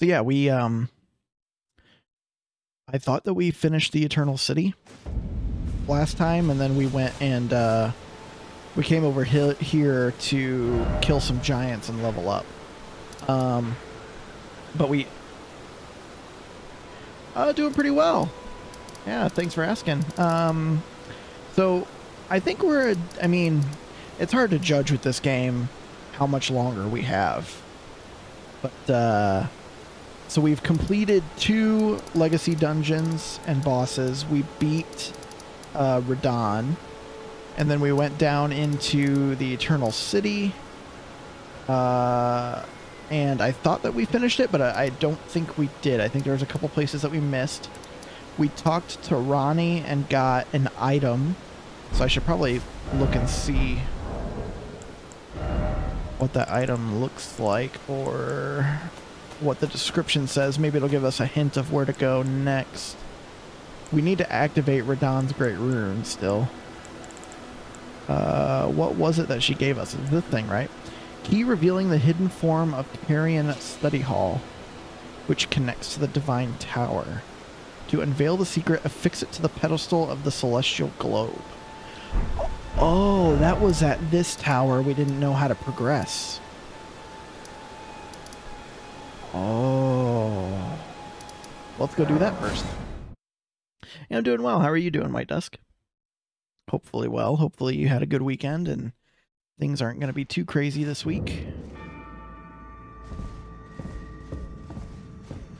So yeah, we um I thought that we finished the Eternal City last time and then we went and uh we came over he- here to kill some giants and level up. Um but we uh doing pretty well. Yeah, thanks for asking. Um so I think we're I mean, it's hard to judge with this game how much longer we have. But uh so we've completed two legacy dungeons and bosses. We beat uh, Radahn, and then we went down into the Eternal City. Uh, and I thought that we finished it, but I, I don't think we did. I think there was a couple places that we missed. We talked to Ranni and got an item, so I should probably look and see what that item looks like, or what the description says. Maybe it'll give us a hint of where to go next. We need to activate Radahn's Great Rune still. Uh, what was it that she gave us? This thing, right? Key revealing the hidden form of Carian Study Hall, which connects to the Divine Tower. To unveil the secret, affix it to the pedestal of the Celestial Globe. Oh, that was at this tower. We didn't know how to progress. Oh. Let's go do that first. Yeah, I'm doing well. How are you doing, White Dusk? Hopefully well. Hopefully you had a good weekend and things aren't going to be too crazy this week.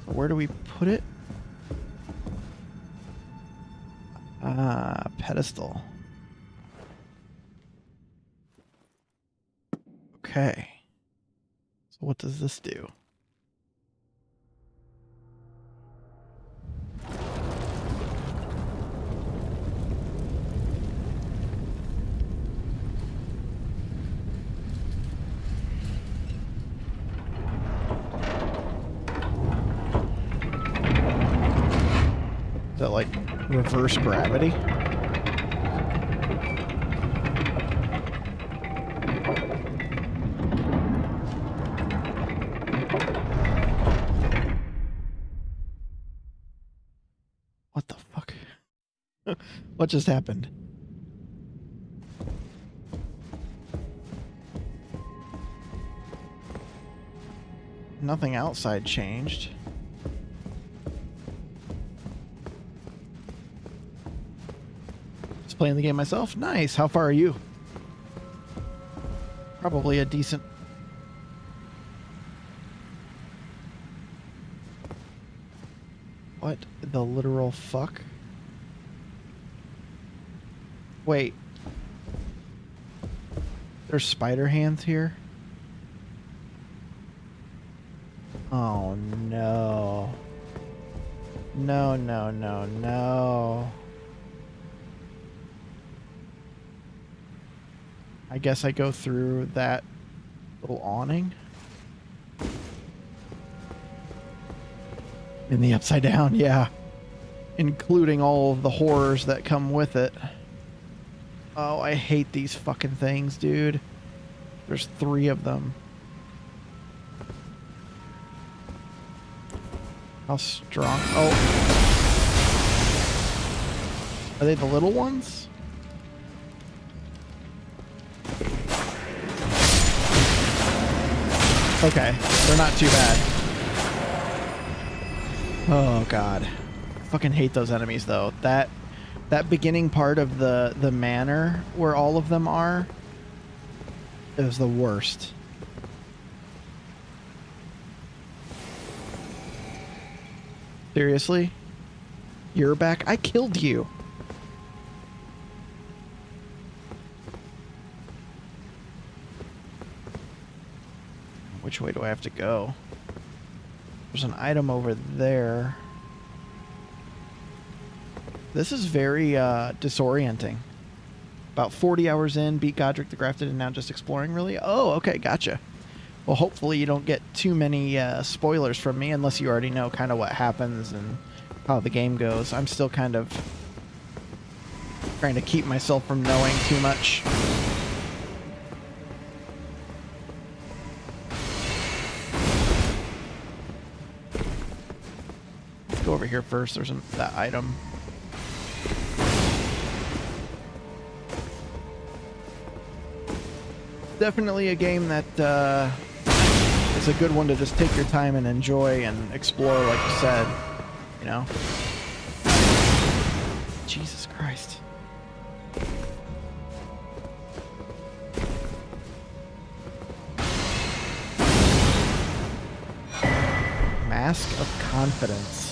Where do we put it? Ah, pedestal. Okay. So what does this do? Is that like reverse gravity? What the fuck? What just happened? Nothing outside changed. Just playing the game myself. Nice. How far are you? Probably a decent. What the literal fuck? Wait. There's spider hands here? Oh no. No, no, no, no. I guess I go through that little awning. In the upside down, yeah. Including all of the horrors that come with it. Oh, I hate these fucking things, dude. There's three of them. How strong? Oh. Are they the little ones? Okay, they're not too bad. Oh god. Fucking hate those enemies though. That that beginning part of the the manor where all of them are is the worst. Seriously? You're back? I killed you. Which way do I have to go? There's an item over there. This is very uh, disorienting. About 40 hours in, beat Godrick the Grafted, and now just exploring, really? Oh, okay, gotcha. Well, hopefully you don't get too many uh, spoilers from me, unless you already know kind of what happens and how the game goes. I'm still kind of trying to keep myself from knowing too much. go over here first. There's an, that item. Definitely a game that uh, is a good one to just take your time and enjoy and explore, like you said. You know? Jesus Christ. Mask of Confidence.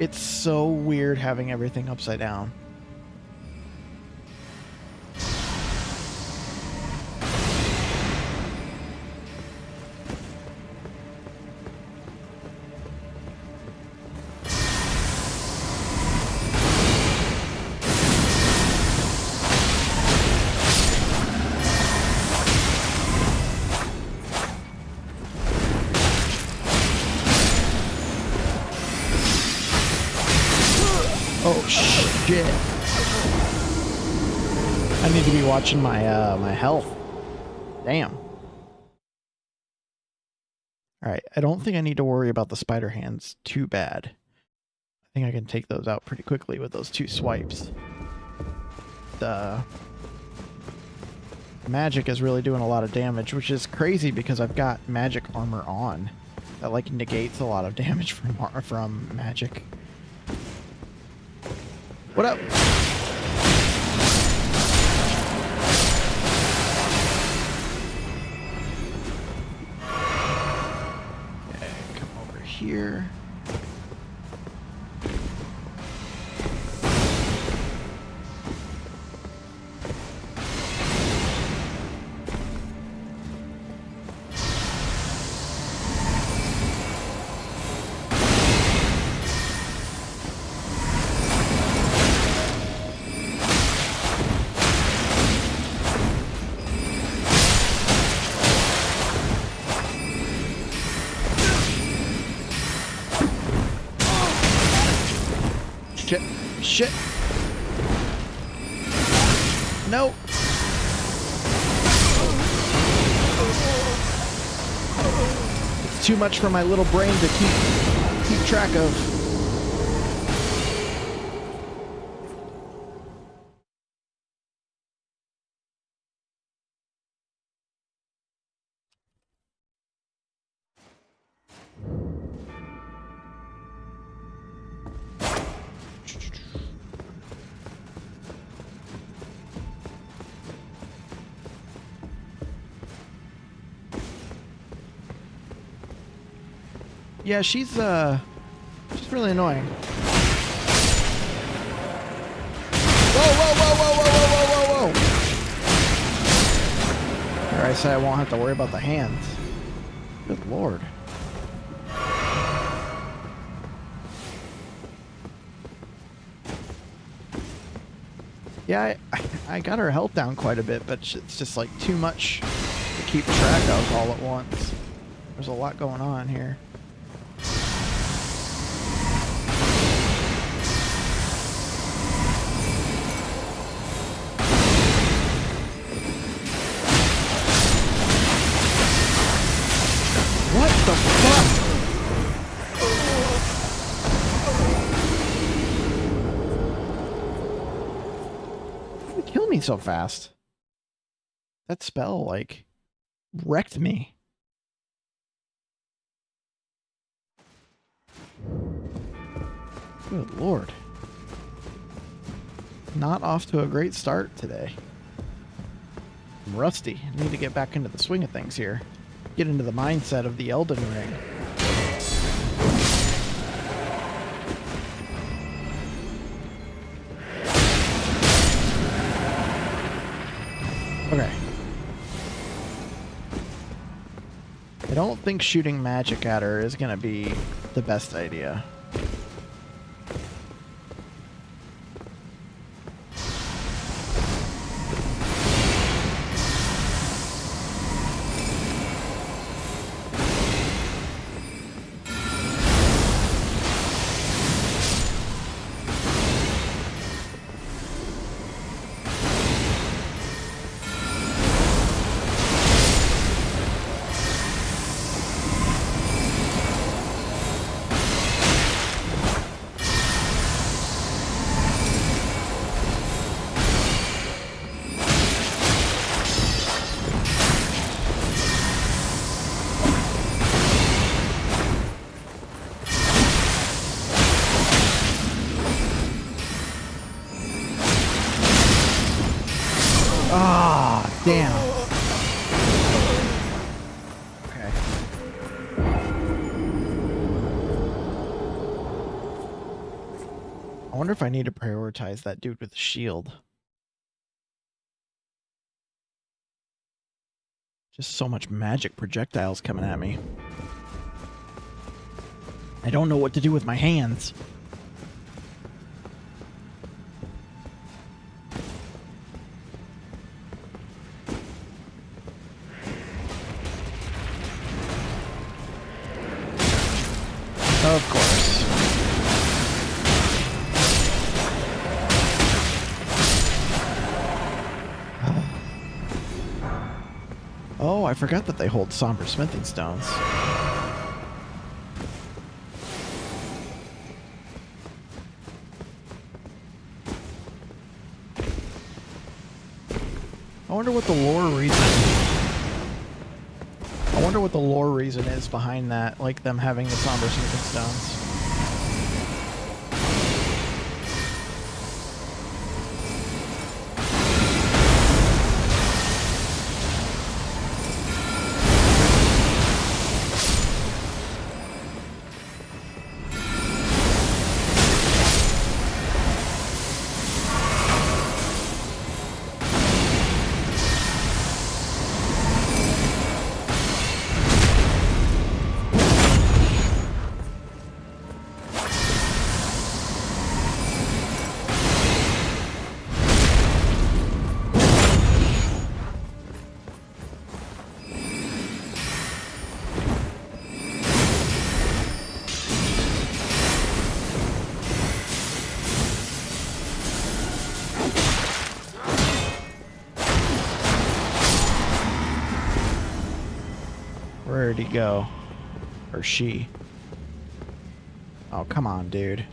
It's so weird having everything upside down. Watching my uh my health. Damn. All right, I don't think I need to worry about the spider hands too bad. I think I can take those out pretty quickly with those two swipes. The magic is really doing a lot of damage, which is crazy because I've got magic armor on. That like negates a lot of damage from from magic. What up? Here. Too much for my little brain to keep keep track of. Yeah, she's uh, she's really annoying. Whoa, whoa, whoa, whoa, whoa, whoa, whoa, whoa, There, I say I won't have to worry about the hands. Good lord. Yeah, I, I got her health down quite a bit, but it's just like too much to keep track of all at once. There's a lot going on here. The fuck? Kill me so fast? That spell, like, wrecked me. Good lord. Not off to a great start today. I'm rusty. I need to get back into the swing of things here. Get into the mindset of the Elden Ring. Okay. I don't think shooting magic at her is going to be the best idea. Prioritize that dude with the shield. Just so much magic projectiles coming at me. I don't know what to do with my hands. Of course. Oh, I forgot that they hold somber smithing stones. I wonder what the lore reason. I wonder what the lore reason is behind that, like them having the somber smithing stones. Where'd he go? Or she? Oh, come on, dude.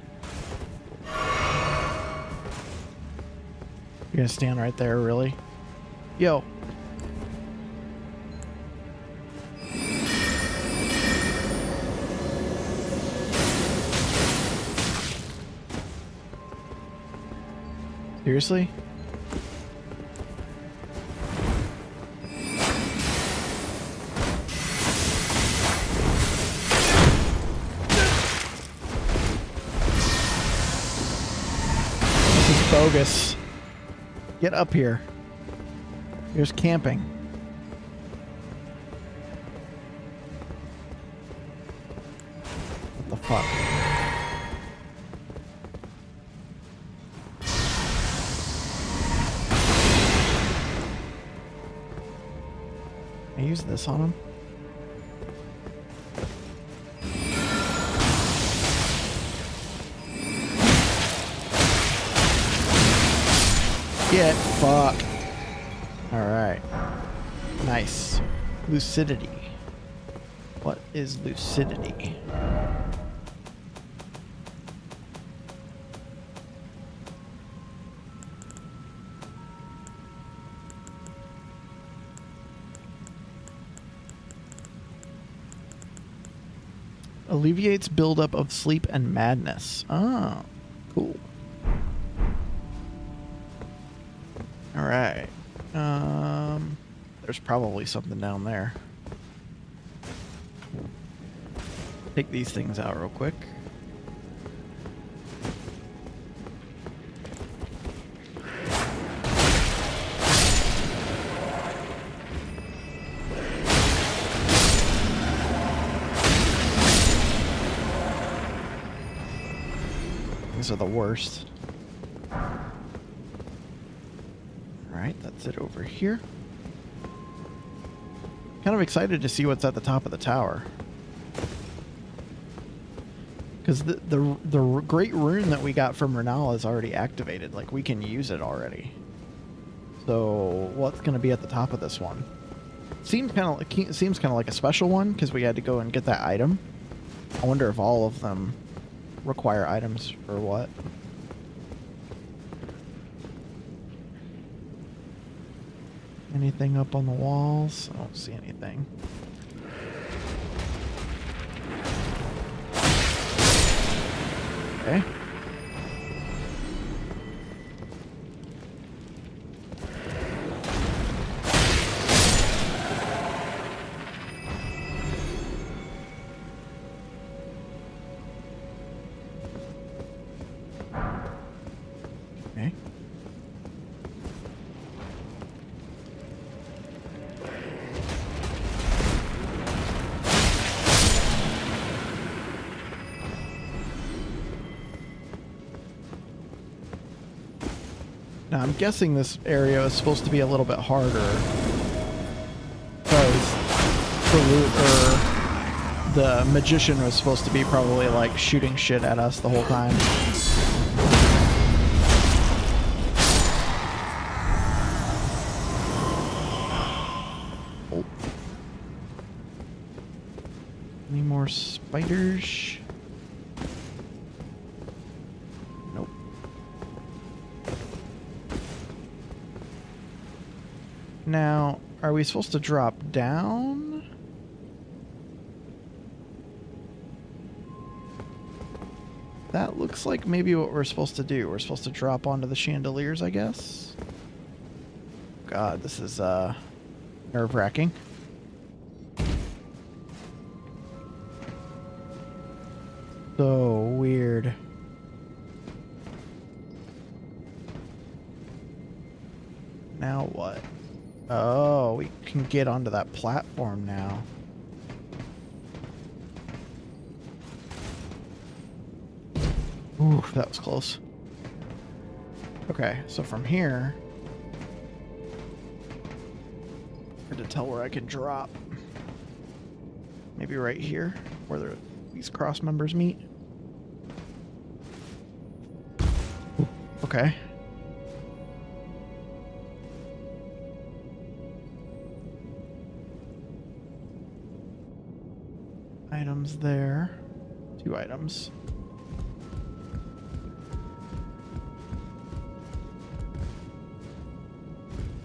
You're gonna stand right there, really? Yo. Seriously? Get up here. Here's camping. What the fuck? I use this on him. Get fuck. Alright. Nice. Lucidity. What is lucidity? Alleviates buildup of sleep and madness. Oh, cool. There's probably something down there. Take these things out real quick. These are the worst. Alright, that's it over here. Of excited to see what's at the top of the tower. Because the, the, the great rune that we got from Renal is already activated. Like, we can use it already. So, what's going to be at the top of this one? Seems kind of seems kind of like a special one because we had to go and get that item. I wonder if all of them require items or what. Anything up on the walls? I don't see anything. I'm guessing this area is supposed to be a little bit harder. Because the, the magician was supposed to be probably like shooting shit at us the whole time. Now, are we supposed to drop down? That looks like maybe what we're supposed to do. We're supposed to drop onto the chandeliers, I guess. God, this is uh, nerve-wracking. So Oh, we can get onto that platform now. Ooh, that was close. Okay, so from here... Hard to tell where I can drop. Maybe right here, where the, these cross members meet. Okay. Items there. Two items.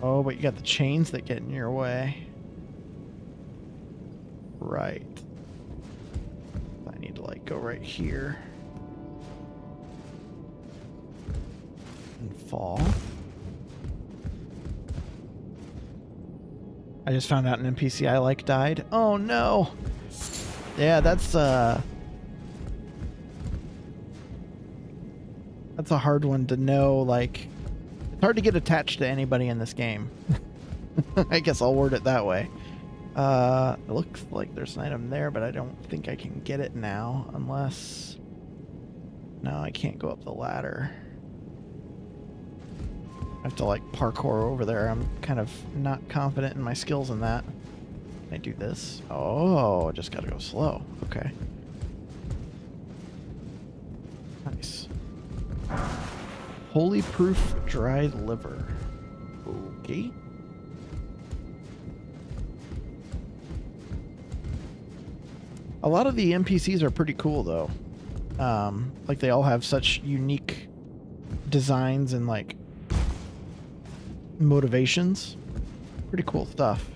Oh, but you got the chains that get in your way. Right. I need to like go right here. And fall. I just found out an NPC I like died. Oh no! Yeah, that's uh That's a hard one to know, like it's hard to get attached to anybody in this game. I guess I'll word it that way. Uh, it looks like there's an item there, but I don't think I can get it now, unless... No, I can't go up the ladder. I have to, like, parkour over there. I'm kind of not confident in my skills in that. Can I do this? Oh, just gotta go slow. Okay. Nice. Holy proof dried liver. Okay. A lot of the NPCs are pretty cool though. Um, like they all have such unique designs and like motivations. Pretty cool stuff.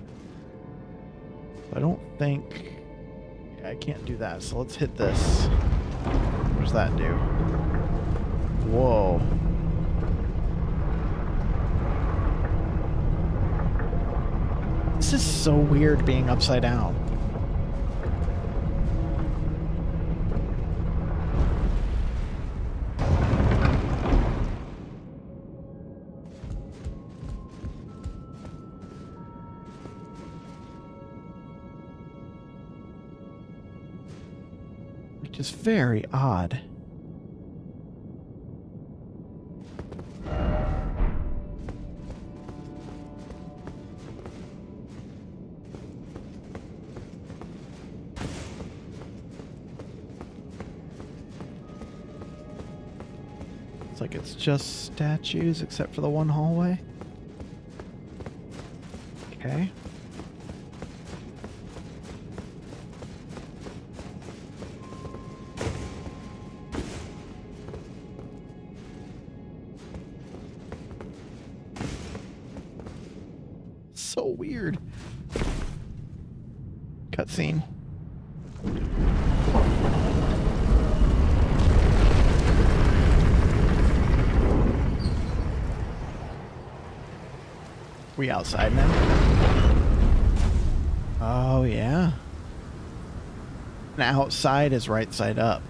I don't think I can't do that. So let's hit this. What does that do? Whoa. This is so weird being upside down. Is very odd. It's like it's just statues except for the one hallway. Okay. Outside now? Oh, yeah. And outside is right side up.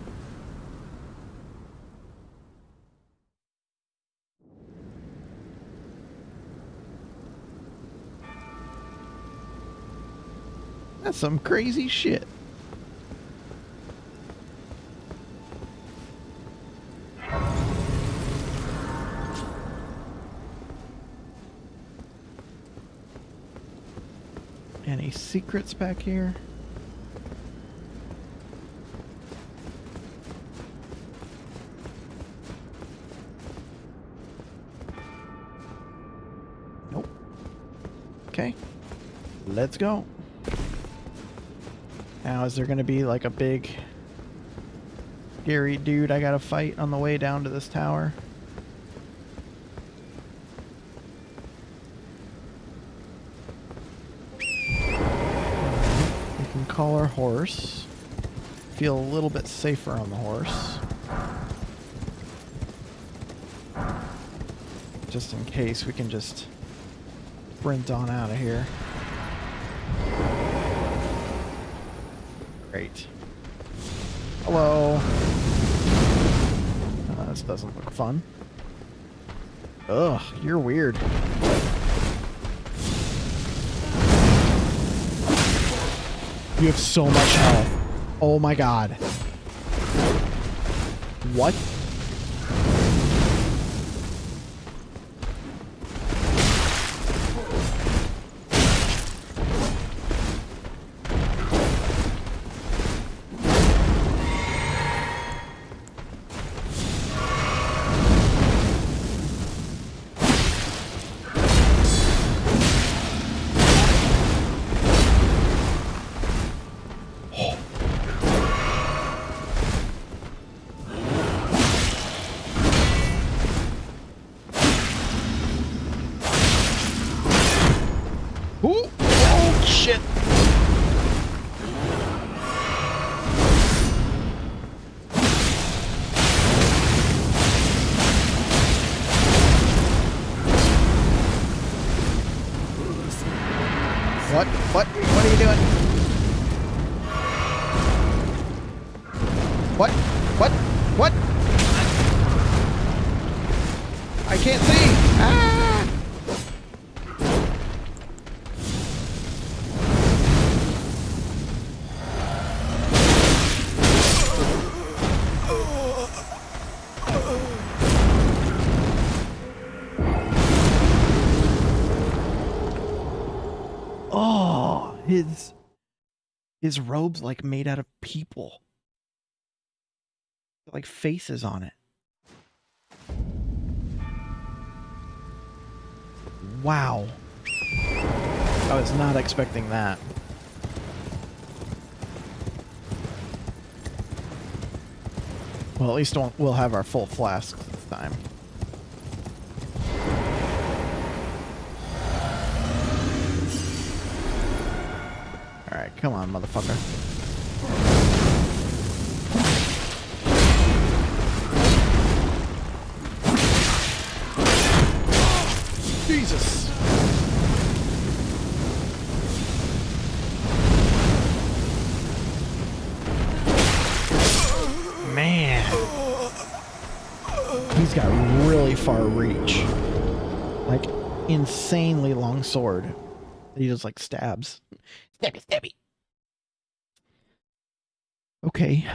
That's some crazy shit. Secrets back here? Nope. Okay. Let's go. Now, is there going to be like a big scary dude I got to fight on the way down to this tower? We can call our horse. Feel a little bit safer on the horse. Just in case, we can just sprint on out of here. Great. Hello. Uh, this doesn't look fun. Ugh, you're weird. You have so much health. Oh my god. What? His robe's like made out of people. Like faces on it. Wow. I was not expecting that. Well, at least we'll- have our full flask this time. Come on, motherfucker. Jesus! Man! He's got really far reach. Like, insanely long sword. He just like stabs. Stabby, stabby. Okay.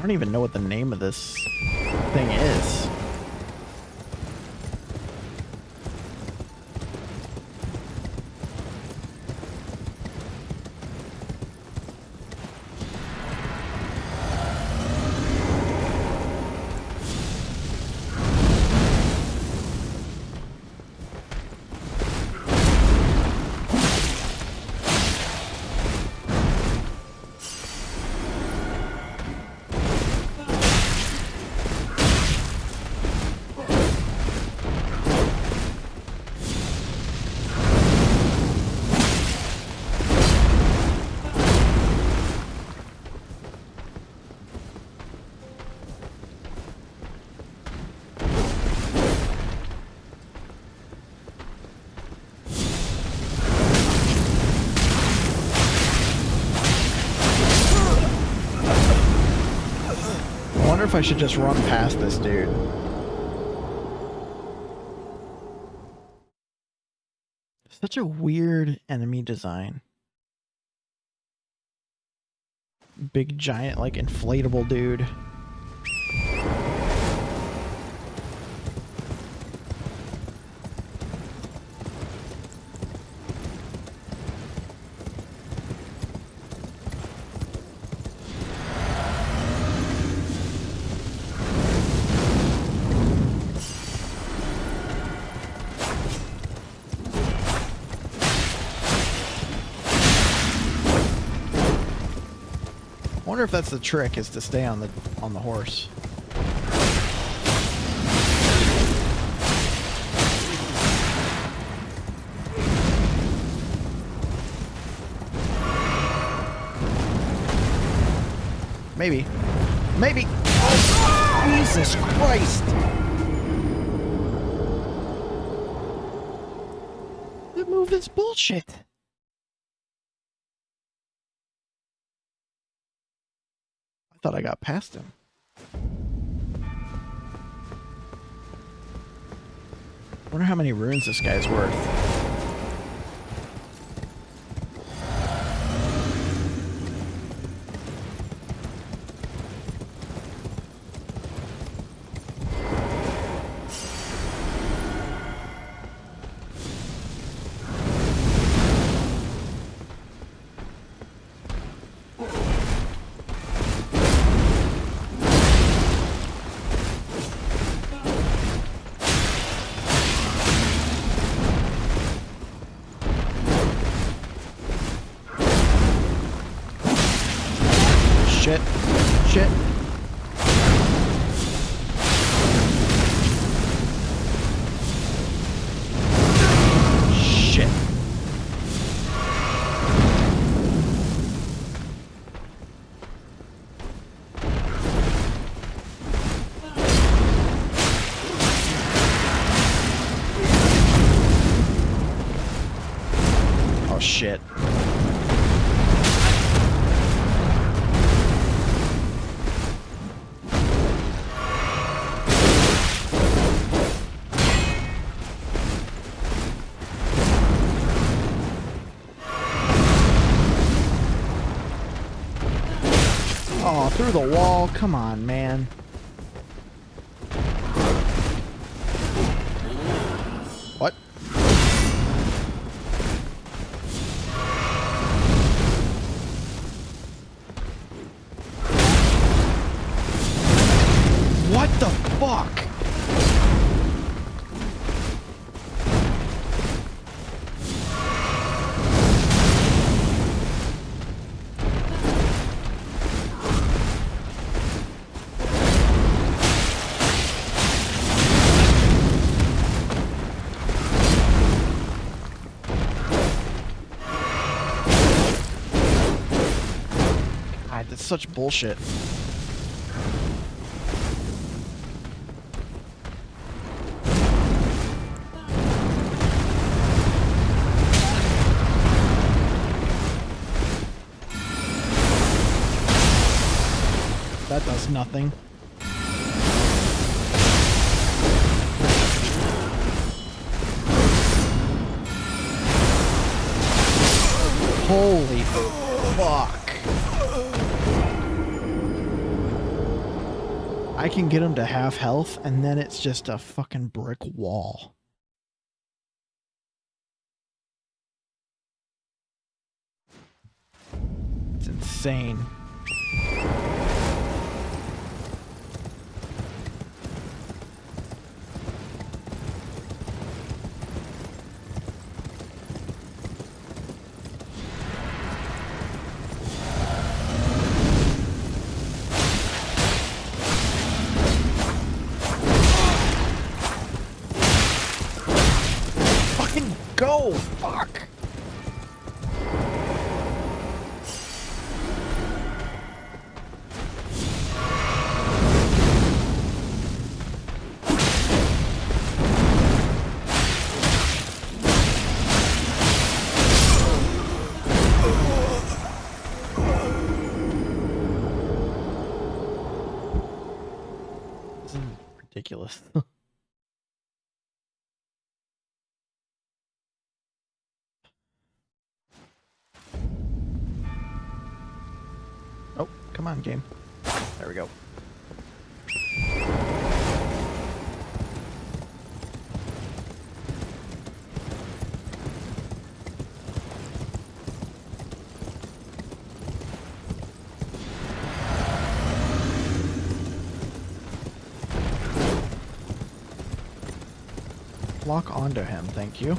I don't even know what the name of this thing is. If I should just run past this dude. Such a weird enemy design. Big giant like inflatable dude. That's the trick is to stay on the on the horse. Maybe. Maybe. Oh, Jesus Christ! The move is bullshit. Thought I got past him. Wonder how many runes this guy's worth. Through the wall. Come on, man. Such bullshit. That does nothing. Can get him to half health, and then it's just a fucking brick wall. It's insane. oh, come on, game. There we go. Lock onto him, thank you.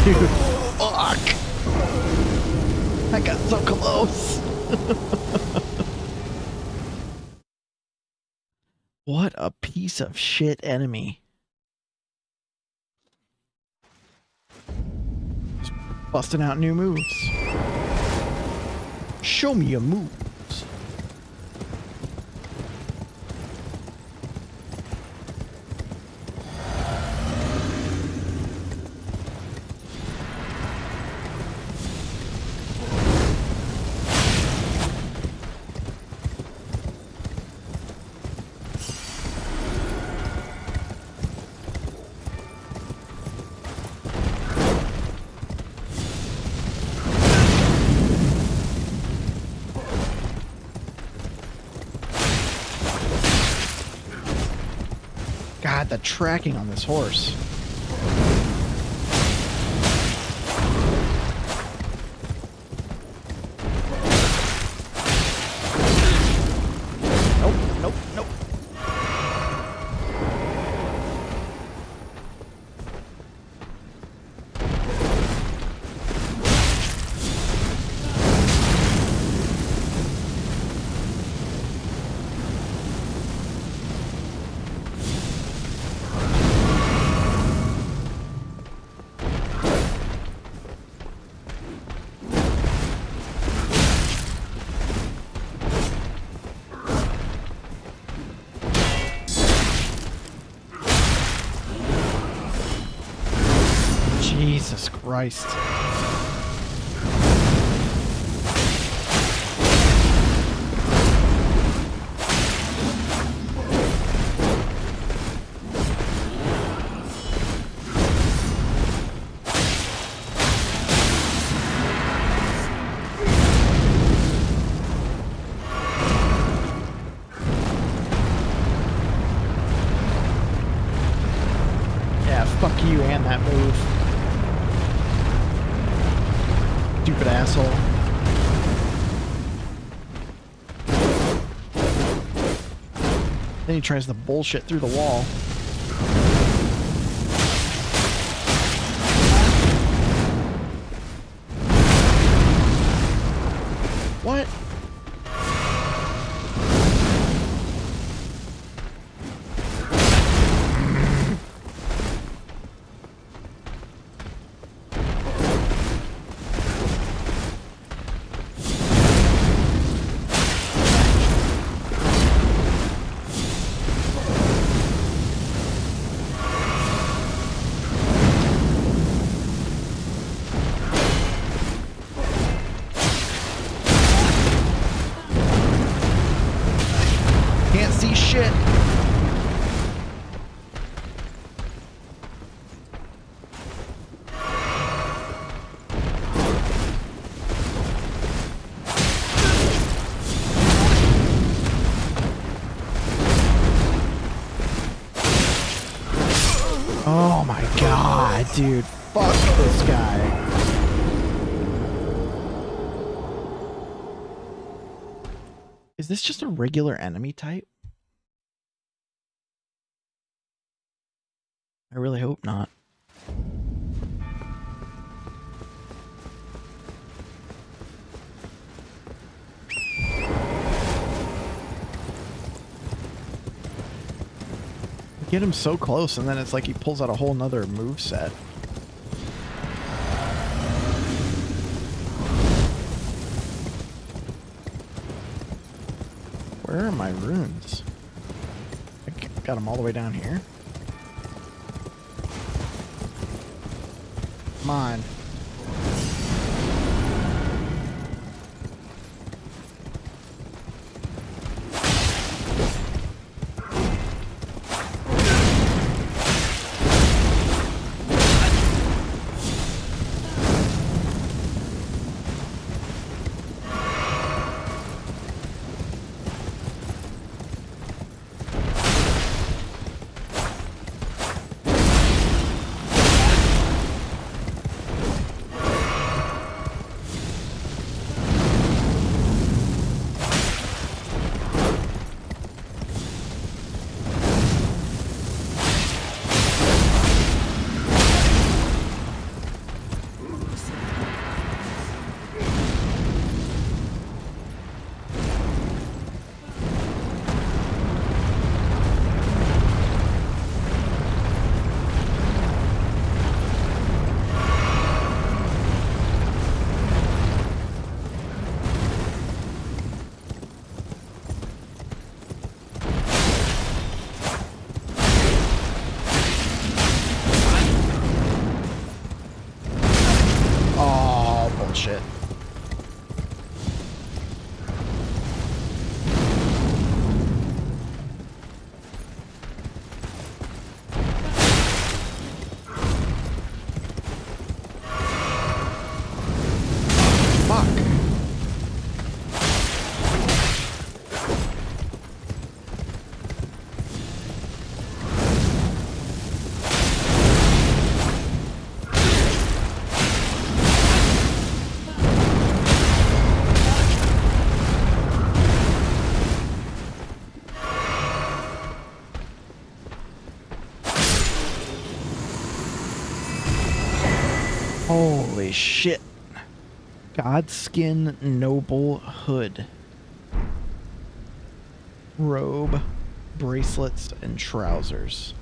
Fuck. I got so close. what a piece of shit enemy. Just busting out new moves. Show me a moves. The tracking on this horse. Christ. Tries to bullshit through the wall. dude, fuck this guy. Is this just a regular enemy type? I really hope not. get him so close and then it's like he pulls out a whole nother move set. Where are my runes? I got them all the way down here. Come on. Shit. Godskin Noble Hood. Robe, bracelets, and trousers.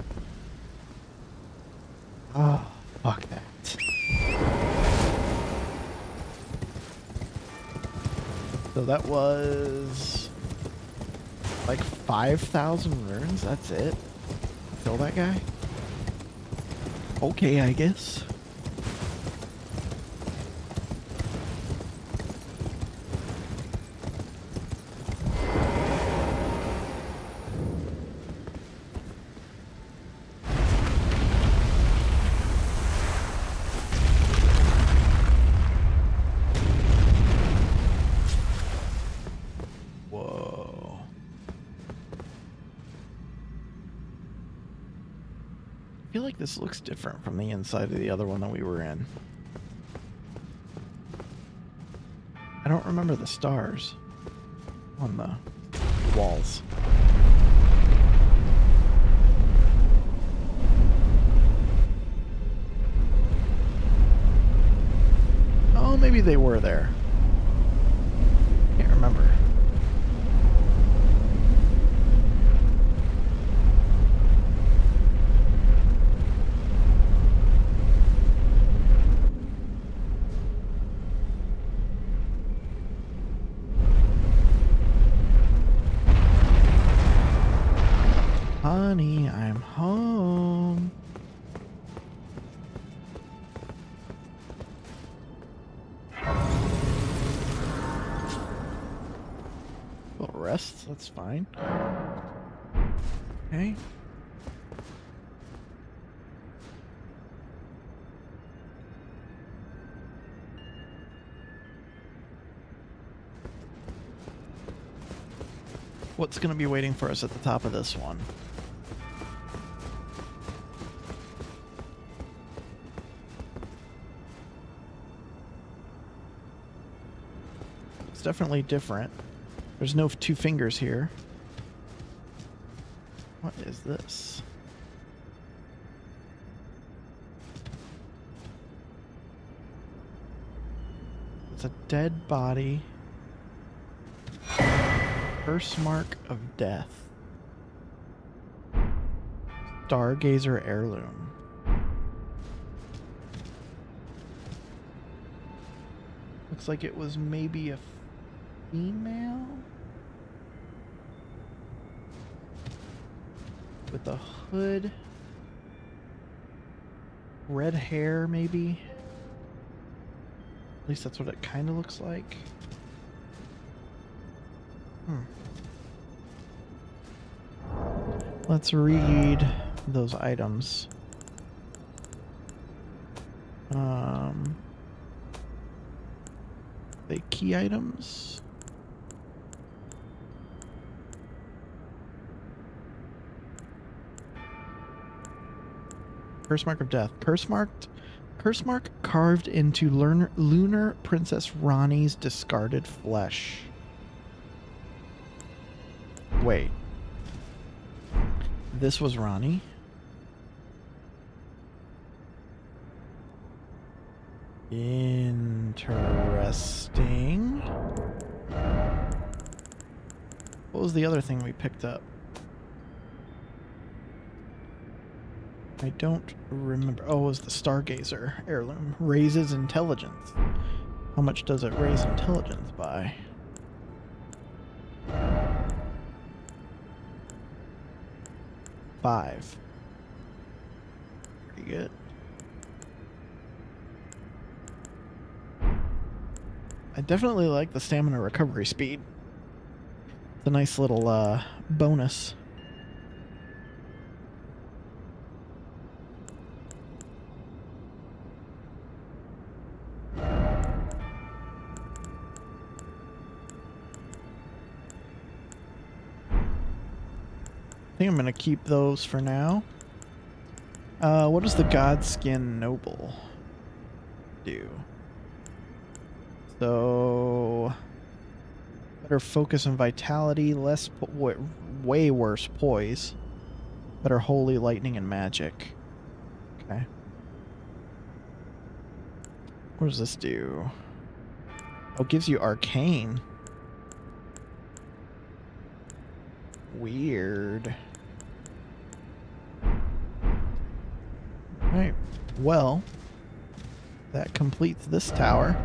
Oh, fuck that. So that was like 5,000 runes? That's it? Kill that guy? Okay, I guess. Whoa. I feel like this looks different from the inside of the other one that we were in. I don't remember the stars on the walls. Oh, maybe they were there. What's going to be waiting for us at the top of this one? It's definitely different. There's no two fingers here. What is this? It's a dead body. Curse mark of death. Stargazer heirloom. Looks like it was maybe a female? With a hood. Red hair, maybe? At least that's what it kind of looks like. Hmm. Let's read those items. Um, the key items. Curse mark of death. Curse marked. Curse mark carved into lunar, lunar Princess Ranni's discarded flesh. Wait. This was Ranni. Interesting. What was the other thing we picked up? I don't remember. Oh, it was the Stargazer heirloom. Raises intelligence. How much does it raise intelligence by? Five. Pretty good. I definitely like the stamina recovery speed. It's a nice little uh, bonus. Going to keep those for now. Uh, what does the Godskin Noble do? So, better focus and vitality, less, way worse poise. Better holy lightning and magic. Okay. What does this do? Oh, gives you arcane. Weird. Well, that completes this tower.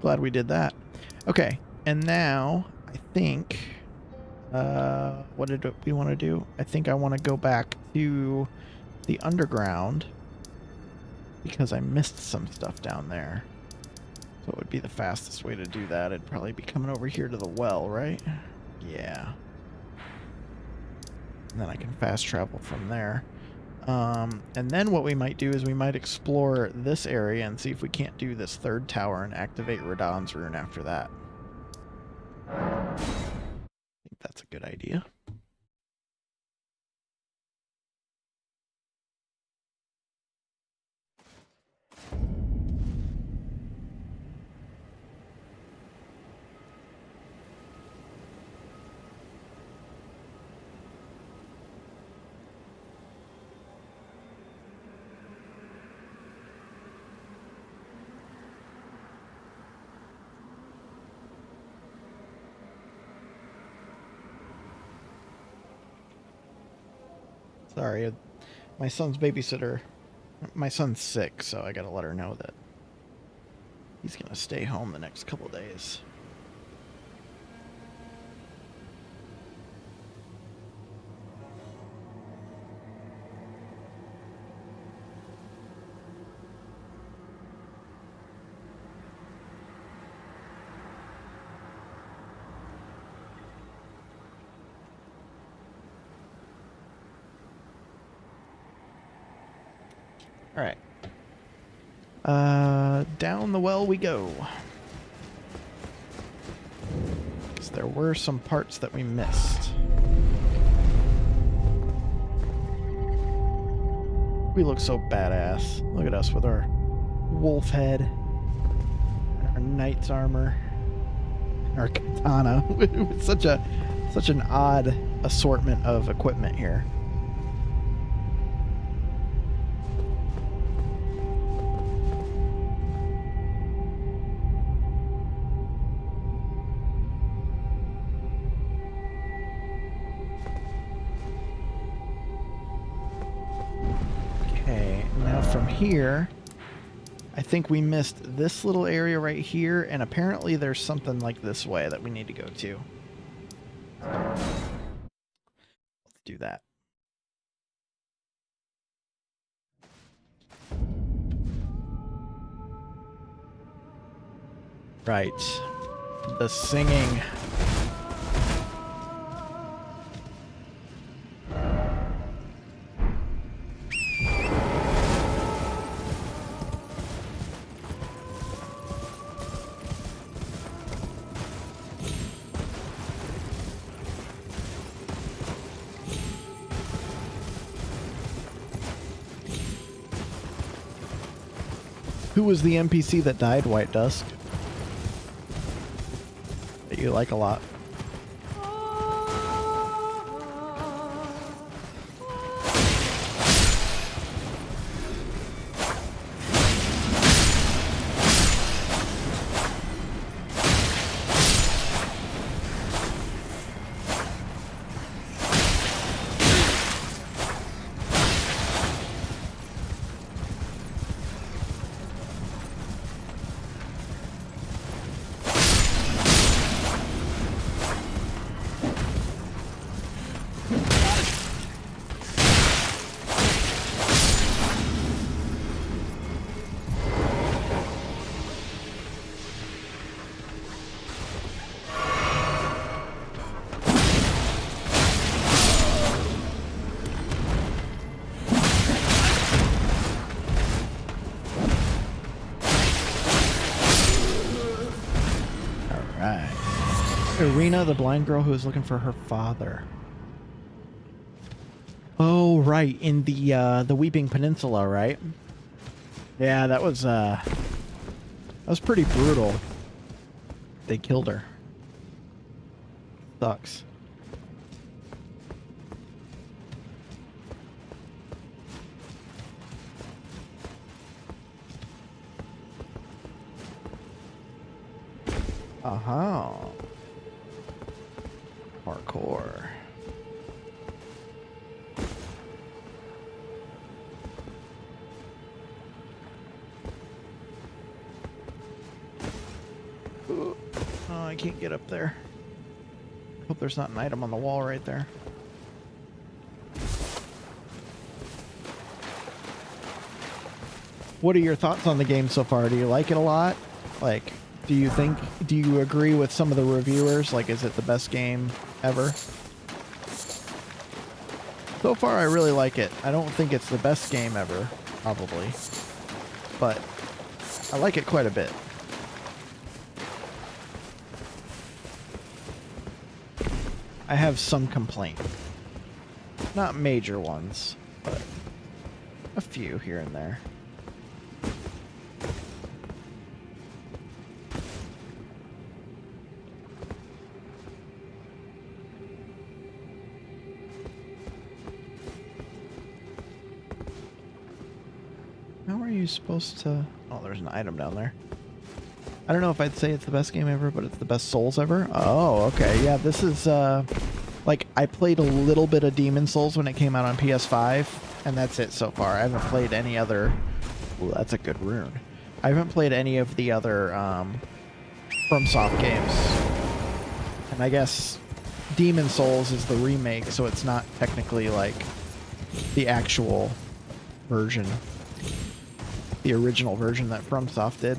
Glad we did that. Okay, and now I think, uh, what did we want to do? I think I want to go back to the underground because I missed some stuff down there. So it would be the fastest way to do that. It'd probably be coming over here to the well, right? Yeah. And then I can fast travel from there. Um, and then what we might do is we might explore this area and see if we can't do this third tower and activate Radahn's rune after that. I think that's a good idea. Sorry, my son's babysitter. My son's sick, so I gotta let her know that he's gonna stay home the next couple days. Alright. Uh, down well we go. Because there were some parts that we missed. We look so badass. Look at us with our wolf head, our knight's armor, our katana. with such a such an odd assortment of equipment here. Here, I think we missed this little area right here, and apparently there's something like this way that we need to go to. Let's do that. Right. The singing. Was the NPC that died, White Dusk? That you like a lot. Irina, the blind girl who is looking for her father. Oh, right, in the uh, the Weeping Peninsula, right? Yeah, that was uh, that was pretty brutal. They killed her. Sucks. Uh-huh. I can't get up there. Hope there's not an item on the wall right there. What are your thoughts on the game so far? Do you like it a lot? Like, do you think, do you agree with some of the reviewers? Like, is it the best game ever? So far, I really like it. I don't think it's the best game ever, probably. But I like it quite a bit. I have some complaint. Not major ones, but a few here and there. How are you supposed to... Oh, there's an item down there. I don't know if I'd say it's the best game ever, but it's the best Souls ever. Oh, okay. Yeah, this is, uh... Like, I played a little bit of Demon Souls when it came out on PS5, and that's it so far. I haven't played any other... Ooh, that's a good rune. I haven't played any of the other, um... FromSoft games. And I guess Demon Souls is the remake, so it's not technically, like, the actual version the original version that FromSoft did.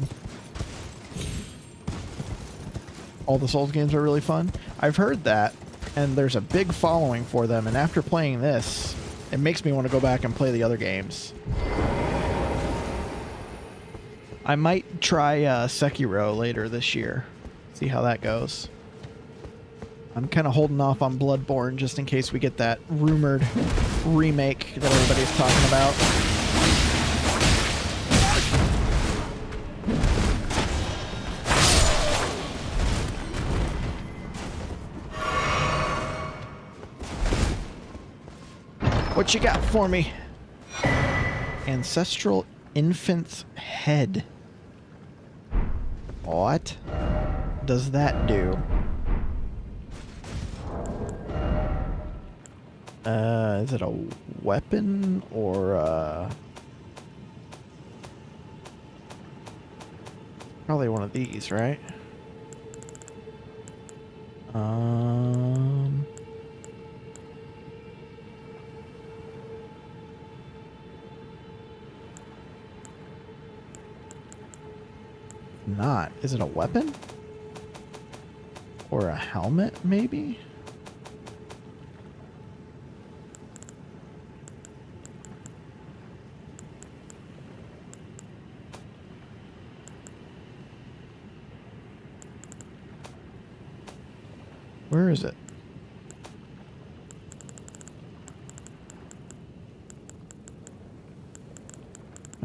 All the Souls games are really fun. I've heard that, and there's a big following for them, and after playing this, it makes me want to go back and play the other games. I might try uh, Sekiro later this year, see how that goes. I'm kind of holding off on Bloodborne just in case we get that rumored remake that everybody's talking about. What you got for me? Ancestral infant's head. What does that do? Uh, is it a weapon or uh, Probably one of these, right? Um Not. Is it a weapon? Or a helmet, maybe? Where is it?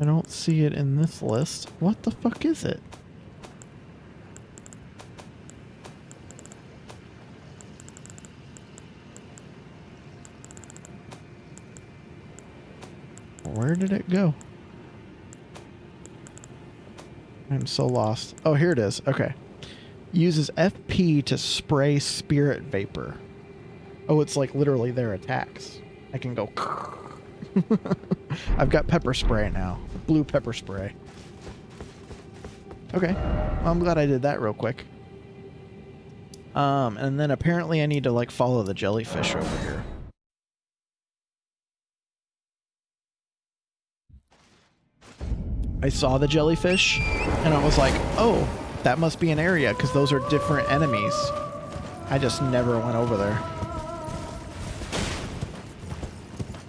I don't see it in this list. What the fuck is it? Where did it go? I'm so lost. Oh, here it is. Okay. Uses FP to spray spirit vapor. Oh, it's like literally their attacks. I can go. I've got pepper spray now. Blue pepper spray. Okay. Well, I'm glad I did that real quick. Um, and then apparently I need to like follow the jellyfish over here. I saw the jellyfish and I was like, oh, that must be an area because those are different enemies. I just never went over there.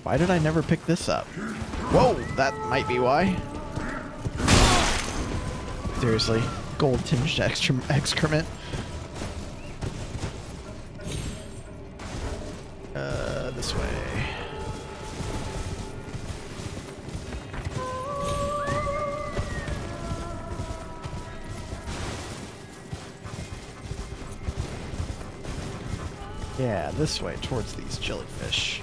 Why did I never pick this up? Whoa, that might be why. Seriously, gold tinged excrement. This way, towards these jellyfish.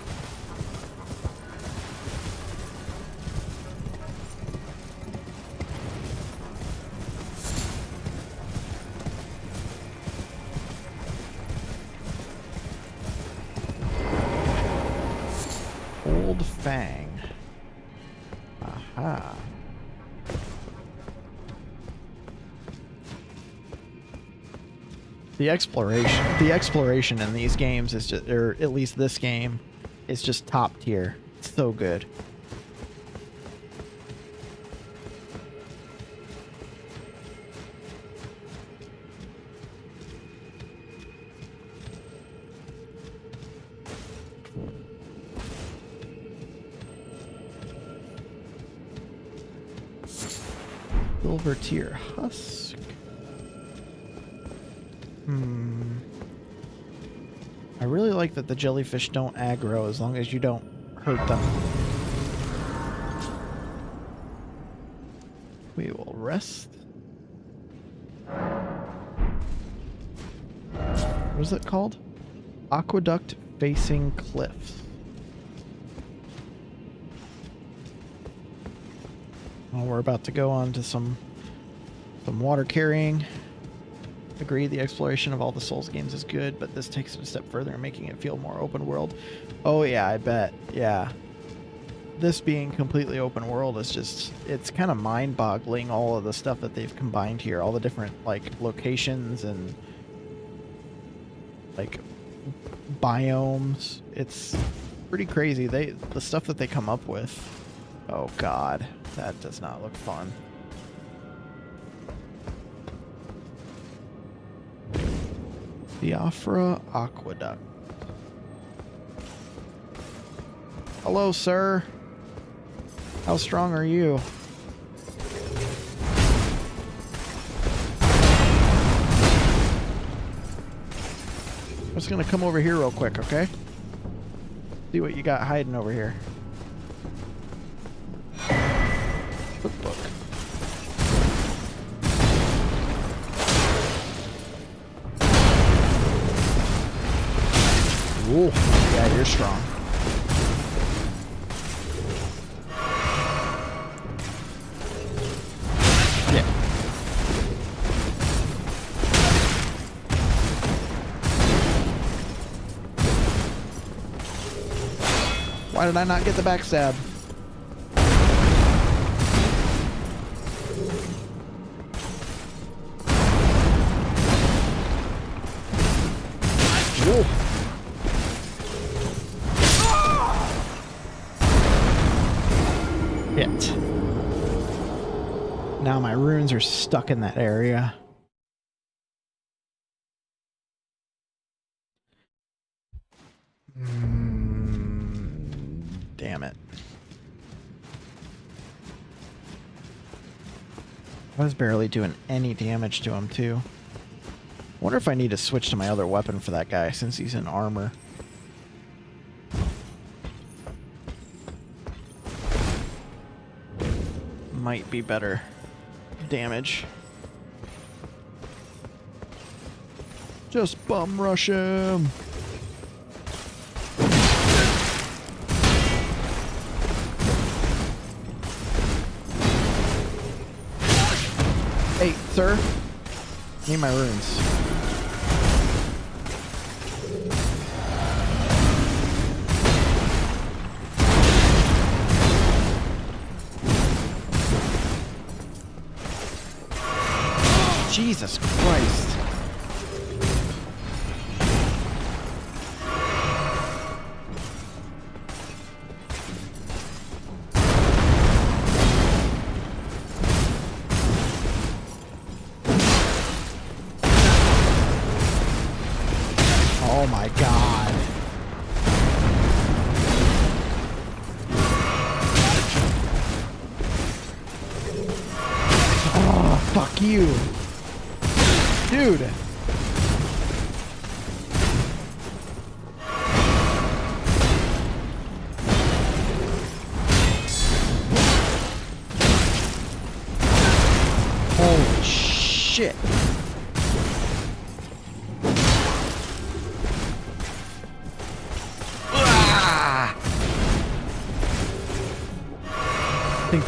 The exploration, the exploration in these games is just, or at least this game, is just top tier. It's so good. Jellyfish don't aggro as long as you don't hurt them. We will rest. What is it called? Aqueduct facing cliffs. Well, we're about to go on to some some water carrying. Agree, the exploration of all the Souls games is good, but this takes it a step further, making it feel more open world. Oh yeah, I bet. Yeah. This being completely open world is just it's kind of mind-boggling all of the stuff that they've combined here, all the different like locations and like biomes. It's pretty crazy. They the stuff that they come up with. Oh god, that does not look fun. Siofra Aqueduct. Hello, sir. How strong are you? I'm just gonna come over here real quick, okay? See what you got hiding over here. Cookbook. Ooh, yeah, you're strong. Yeah. Why did I not get the backstab? Stuck in that area. Mm, damn it. I was barely doing any damage to him, too. wonder if I need to switch to my other weapon for that guy, since he's in armor. Might be better damage. Just bum rush him. Hey, sir. Need my runes. Jesus Christ.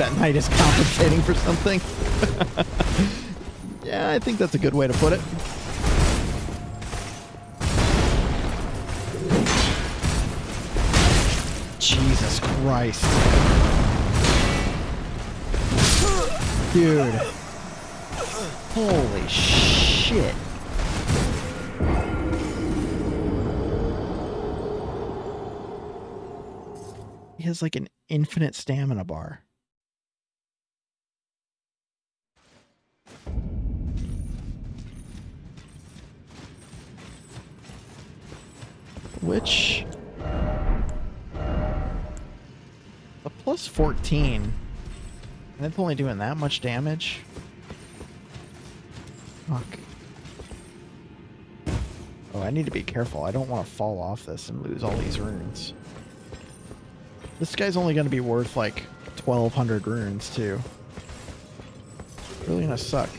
That knight is compensating for something. yeah, I think that's a good way to put it. Jesus Christ. Dude. Holy shit. He has like an infinite stamina bar. Which a plus 14 and it's only doing that much damage. Fuck. Oh, I need to be careful. I don't want to fall off this and lose all these runes. This guy's only going to be worth like 1200 runes too. Really gonna suck.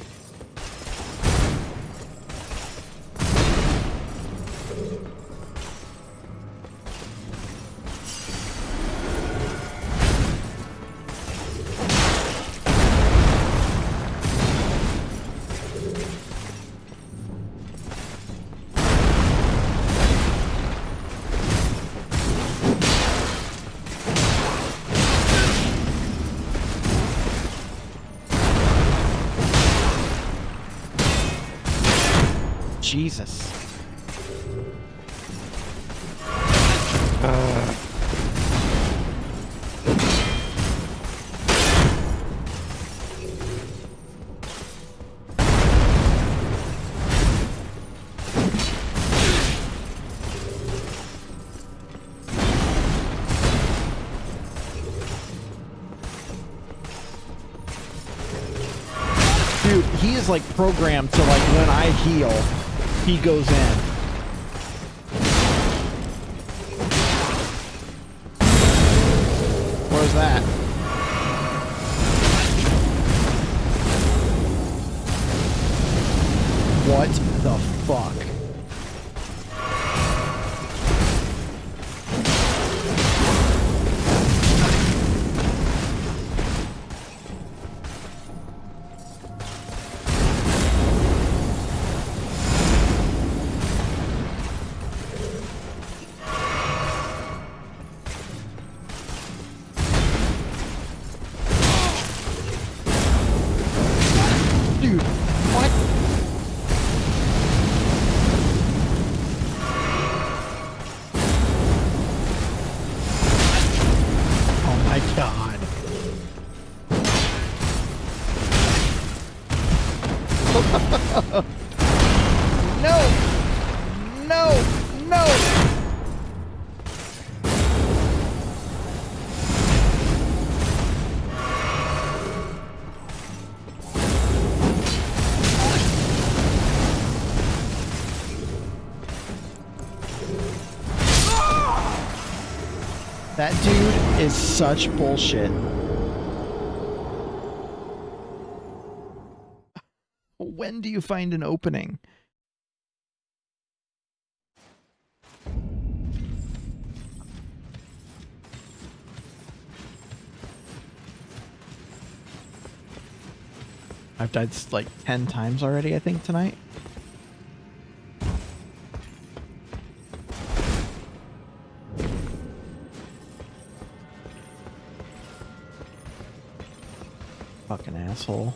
Programmed to like when I heal, he goes in. Is such bullshit. When do you find an opening? I've died like 10 times already, I think, tonight. Asshole.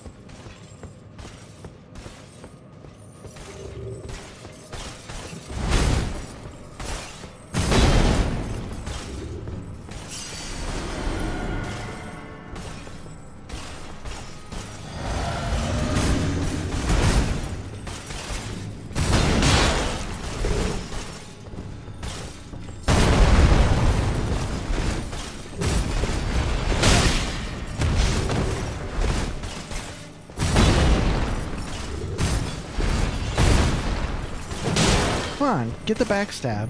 Get the backstab.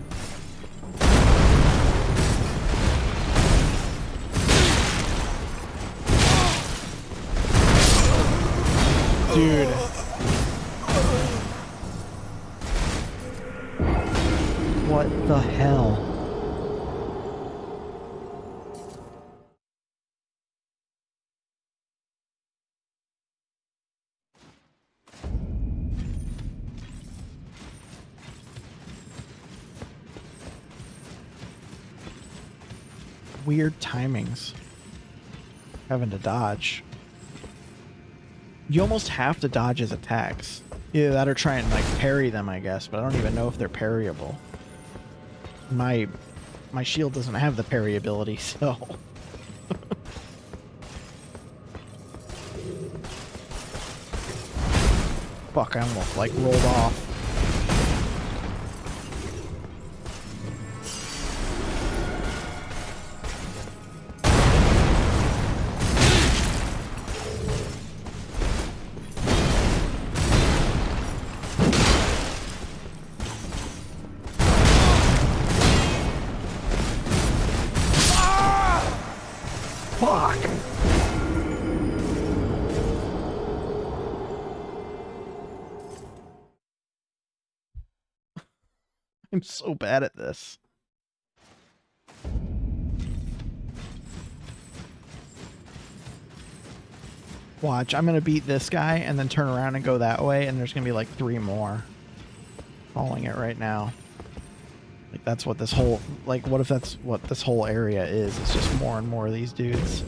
Dude. Weird timings. Having to dodge. You almost have to dodge his attacks. Either that or try and like parry them, I guess, but I don't even know if they're parryable. My my shield doesn't have the parry ability, so Fuck, I almost like rolled off. I'm gonna beat this guy and then turn around and go that way, and there's gonna be like three more. Calling it right now. Like that's what this whole like what if that's what this whole area is? It's just more and more of these dudes.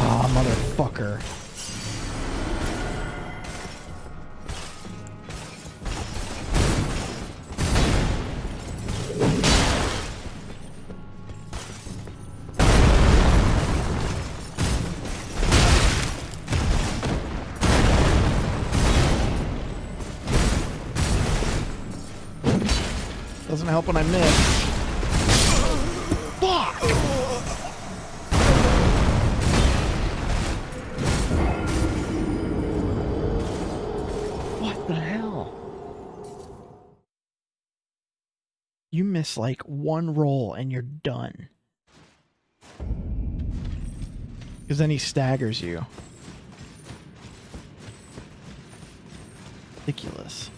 Ah, motherfucker. Doesn't help when I miss. Fuck! What the hell? You miss like one roll and you're done. Because then he staggers you. Ridiculous.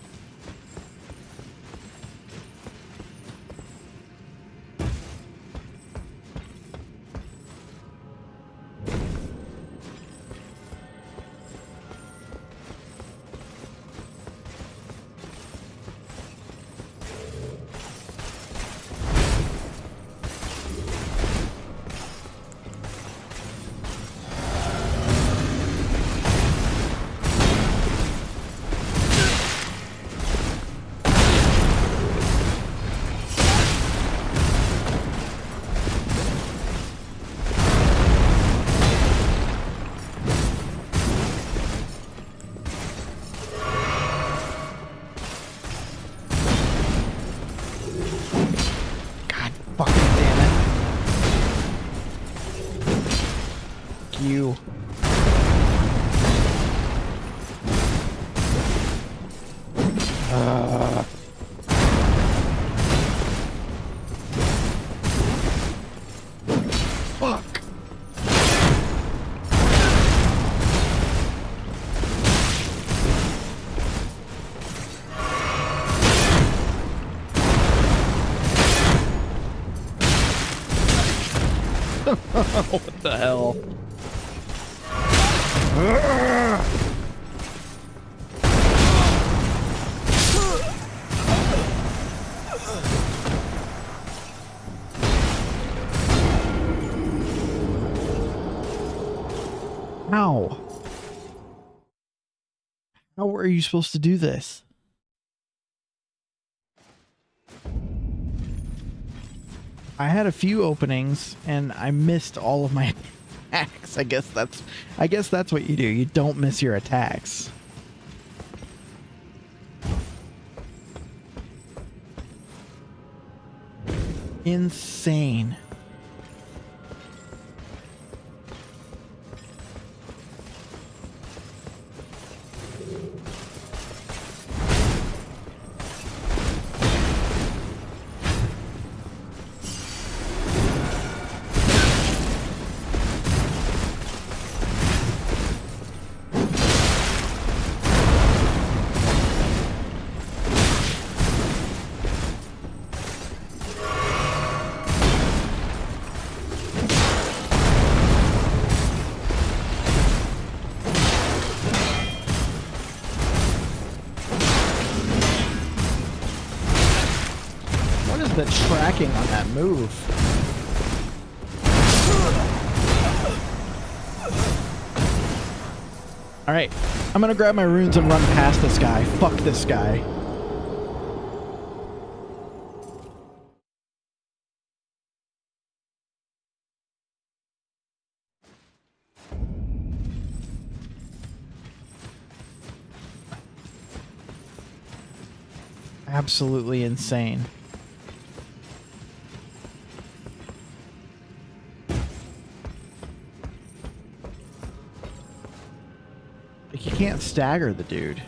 what the hell? How? How are you supposed to do this? I had a few openings and I missed all of my attacks. I guess that's I guess that's what you do. You don't miss your attacks. Insane. Move? Alright, I'm gonna grab my runes and run past this guy. Fuck this guy. Absolutely insane. Can't stagger the dude.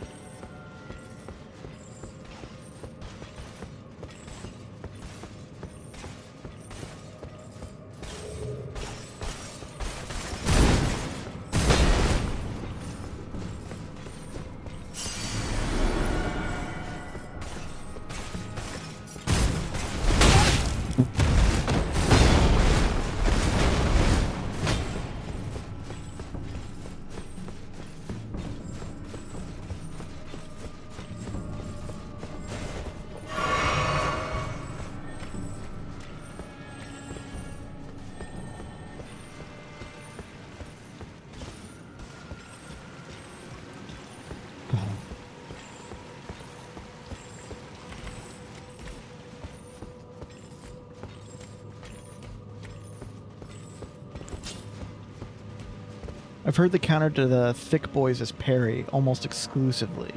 I've heard the counter to the thick boys is parry almost exclusively,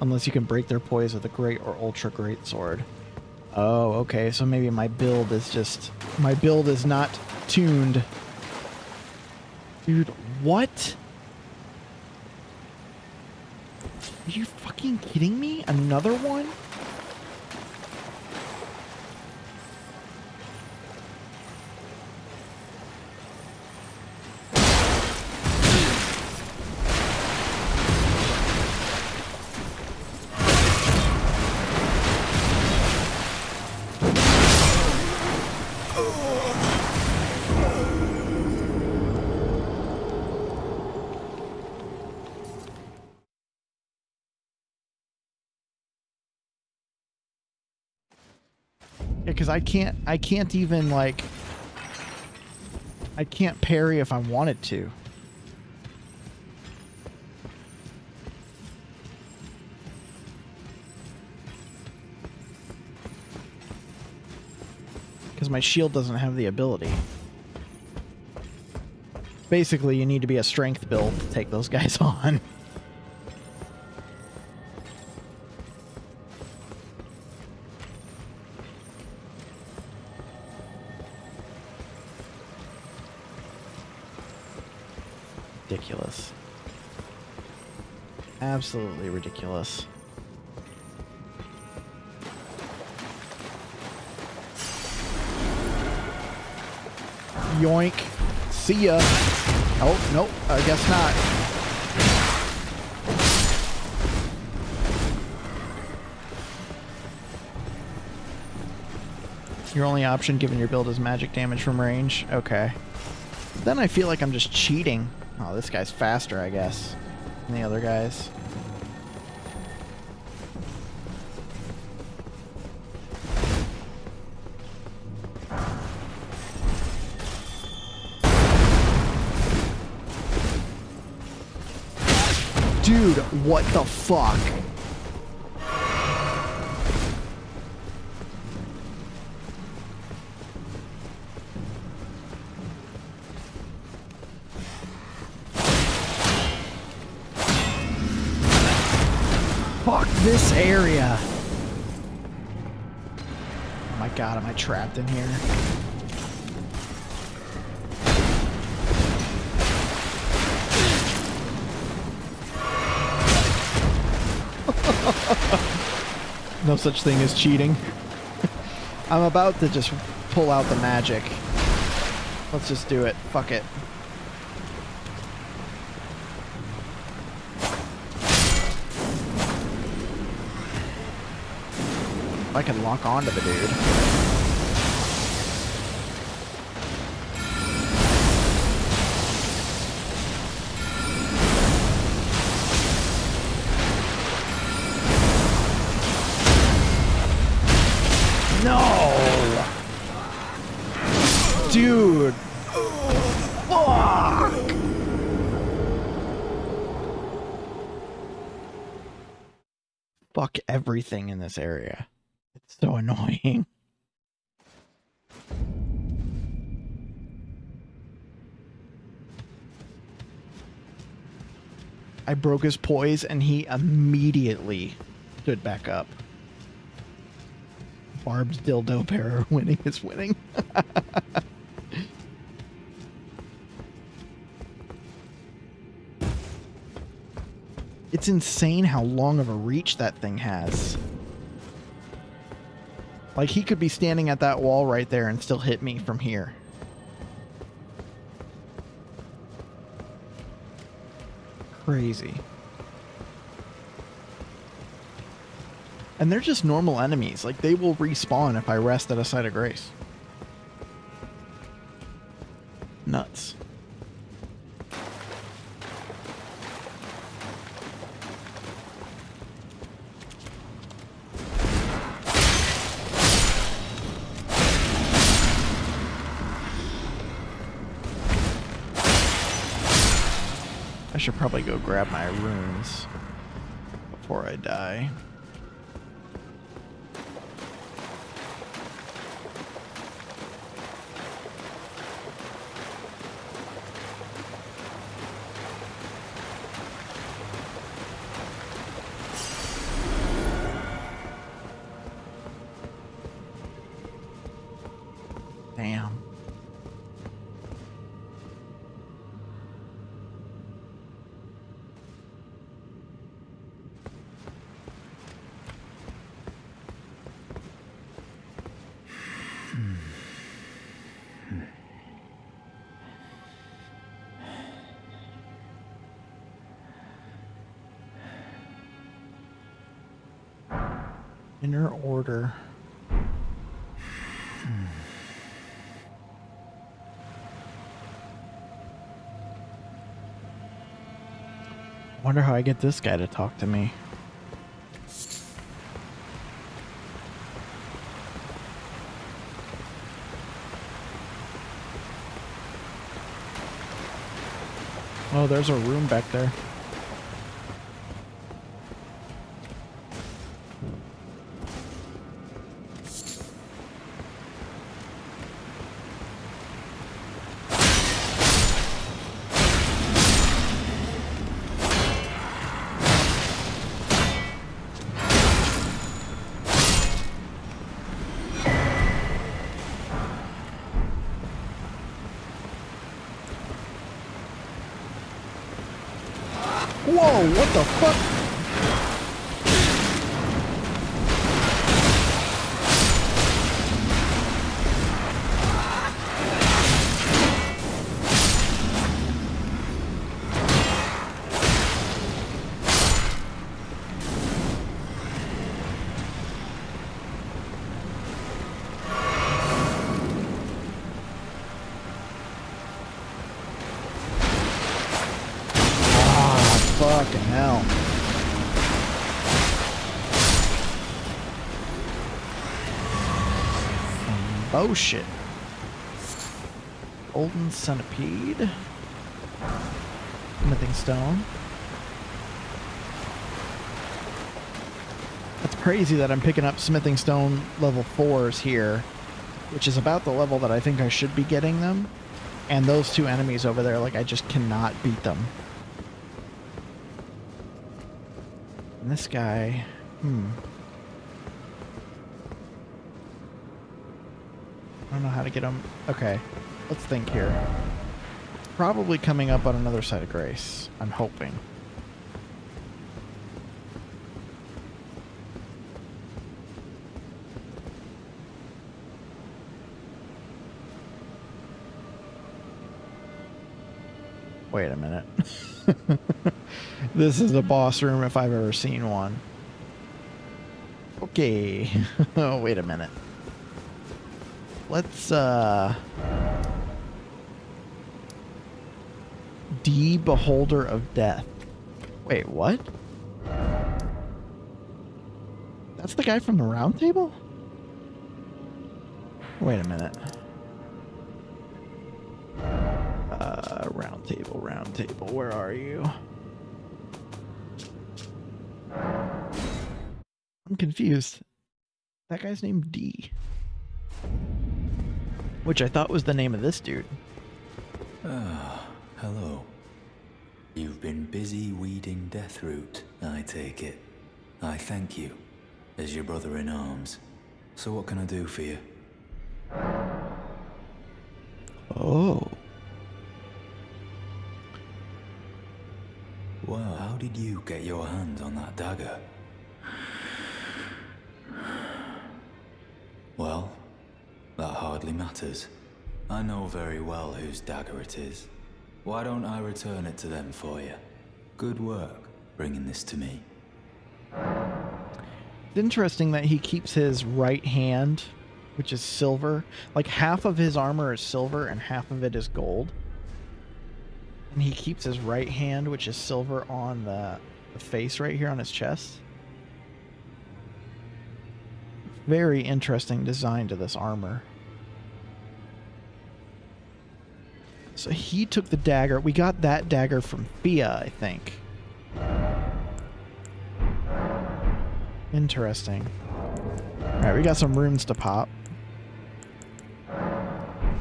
unless you can break their poise with a great or ultra great sword. Oh, okay, so maybe my build is just my build is not tuned. Dude, what? Are you fucking kidding me? Another one? Because I can't, I can't even like, I can't parry if I wanted to. Because my shield doesn't have the ability. Basically, you need to be a strength build to take those guys on. Ridiculous. Absolutely ridiculous. Yoink. See ya. Oh, nope. I guess not. Your only option given your build is magic damage from range? Okay. Then I feel like I'm just cheating. Oh, this guy's faster, I guess, than the other guys. What the fuck? Fuck this area. Oh my god, am I trapped in here? Such thing as cheating. I'm about to just pull out the magic. Let's just do it. Fuck it. I can lock onto the dude. This area. It's so hmm. annoying. I broke his poise and he immediately stood back up. Barb's dildo pair winning is winning. it's insane how long of a reach that thing has. Like he could be standing at that wall right there and still hit me from here. Crazy. And they're just normal enemies. Like they will respawn if I rest at a site of grace. Nuts. I should probably go grab my runes before I die. Wonder how I get this guy to talk to me. Oh, there's a room back there. Oh shit. Golden centipede. Smithing stone. That's crazy that I'm picking up smithing stone level 4s here, which is about the level that I think I should be getting them. And those two enemies over there, like, I just cannot beat them. And this guy, hmm. Don't know how to get them. Okay, let's think here. Probably coming up on another side of grace. I'm hoping. Wait a minute. this is a boss room if I've ever seen one. Okay. oh, wait a minute. Let's, uh... D Beholder of Death. Wait, what? That's the guy from the round table? Wait a minute. Uh, round table, round table, where are you? I'm confused. That guy's named D. Which I thought was the name of this dude. Ah, hello. You've been busy weeding Deathroot, I take it. I thank you, as your brother in arms. So what can I do for you? Oh. Well, how did you get your hands on that dagger? Well, that hardly matters. I know very well whose dagger it is. Why don't I return it to them for you? Good work bringing this to me. It's interesting that he keeps his right hand, which is silver. Like half of his armor is silver and half of it is gold. And he keeps his right hand, which is silver, on the, the face right here on his chest. Very interesting design to this armor. So he took the dagger. We got that dagger from Fia, I think. Interesting. Alright, we got some runes to pop.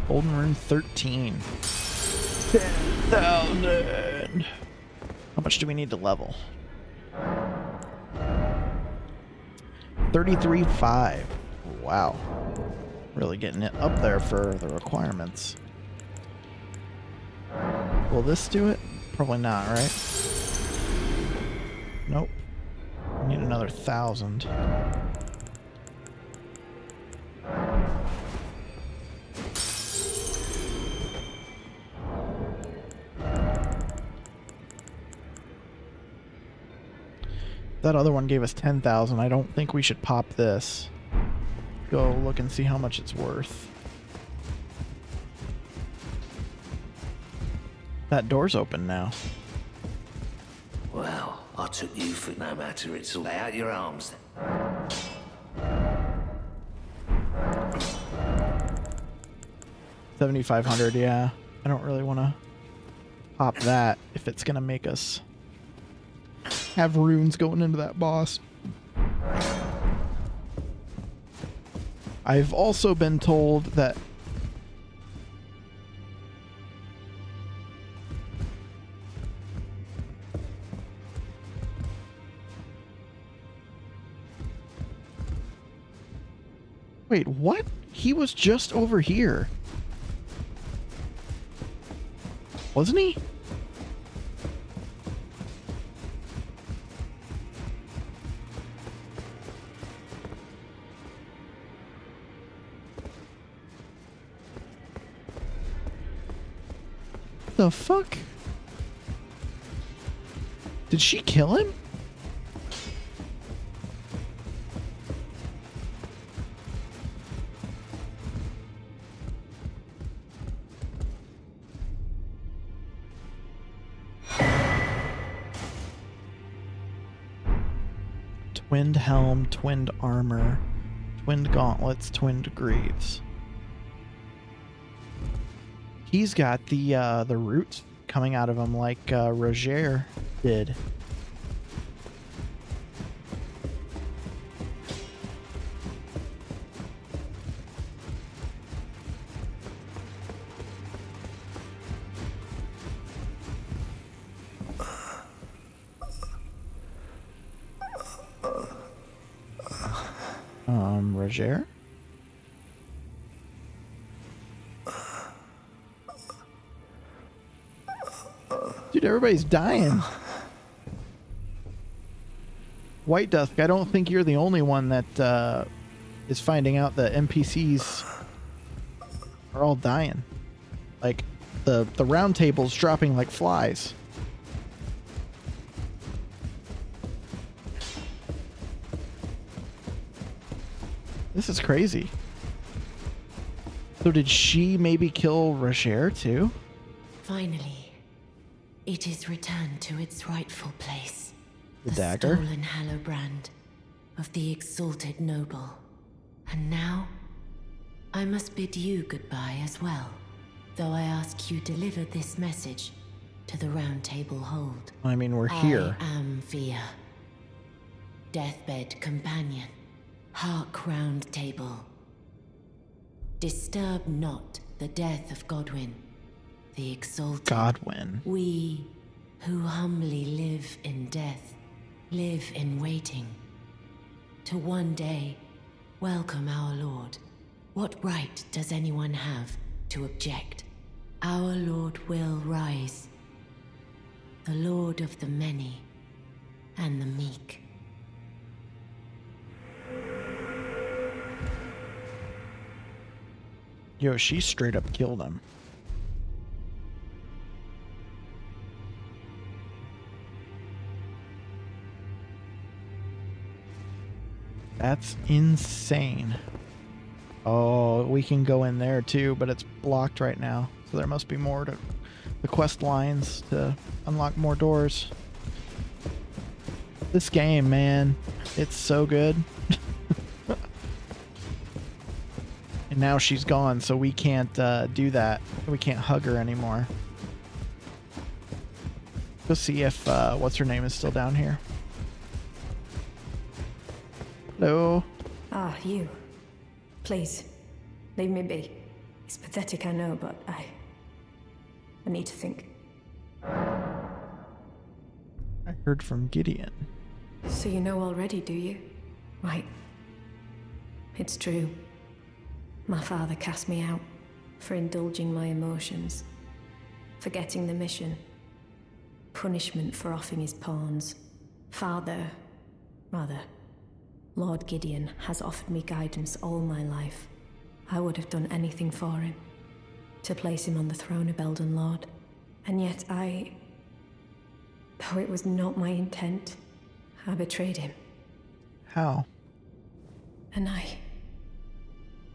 Golden rune 13. 10,000! How much do we need to level? 33.5. Wow. Really getting it up there for the requirements. Will this do it? Probably not, right? Nope. Need another thousand. That other one gave us 10,000. I don't think we should pop this. Go look and see how much it's worth. That door's open now. Well, I took you for no matter it's all. Lay out your arms. Seventy-five hundred, yeah. I don't really want to pop that if it's gonna make us have runes going into that boss. I've also been told that Wait, what? He was just over here. Wasn't he? The fuck? Did she kill him? Twinned helm, twinned armor, twinned gauntlets, twinned greaves. He's got the uh, the roots coming out of him like uh, Roger did. Everybody's dying. White Dusk, I don't think you're the only one that uh, is finding out that NPCs are all dying. Like, the, the round table's dropping like flies. This is crazy. So did she maybe kill Rogier too? Finally, it is returned to its rightful place. The dagger? stolen hallow brand of the exalted noble. And now, I must bid you goodbye as well, though I ask you deliver this message to the Round Table Hold. I mean, we're here. I am Fia, deathbed companion, Hark Round Table. Disturb not the death of Godwyn, the exalted. Godwyn. We who humbly live in death, live in waiting. To one day welcome our Lord. What right does anyone have to object? Our Lord will rise, the Lord of the many and the meek. Yo, she straight up killed him. That's insane. Oh, we can go in there too, but it's blocked right now. So there must be more to the quest lines to unlock more doors. This game, man, it's so good. and now she's gone, so we can't uh, do that. We can't hug her anymore. Go see if uh, what's her name is still down here. Hello. Ah, you. Please, leave me be. It's pathetic, I know, but I. I need to think. I heard from Gideon. So you know already, do you? Right. It's true. My father cast me out for indulging my emotions, forgetting the mission, punishment for offing his pawns. Father, rather, Lord Gideon has offered me guidance all my life. I would have done anything for him, to place him on the throne of Elden Lord. And yet I. Though it was not my intent, I betrayed him. How? And I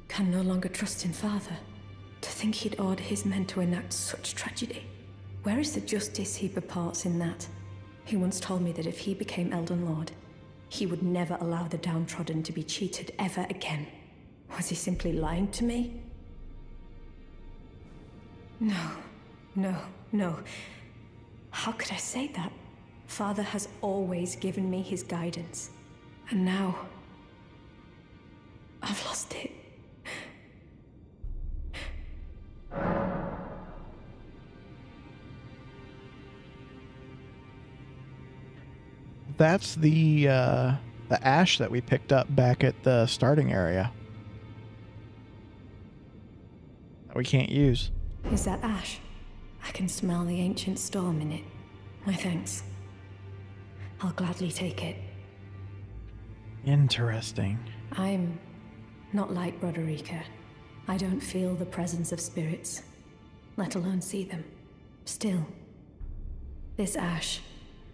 can no longer trust in Father. To think he'd order his men to enact such tragedy. Where is the justice he purports in that? He once told me that if he became Elden Lord, he would never allow the downtrodden to be cheated ever again. Was he simply lying to me? No, no, no. How could I say that? Father has always given me his guidance. And now. I've lost it. That's the uh, the ash that we picked up back at the starting area. That we can't use. Is that ash? I can smell the ancient storm in it. My thanks. I'll gladly take it. Interesting. I'm not like Roderika. I don't feel the presence of spirits, let alone see them. Still, this ash,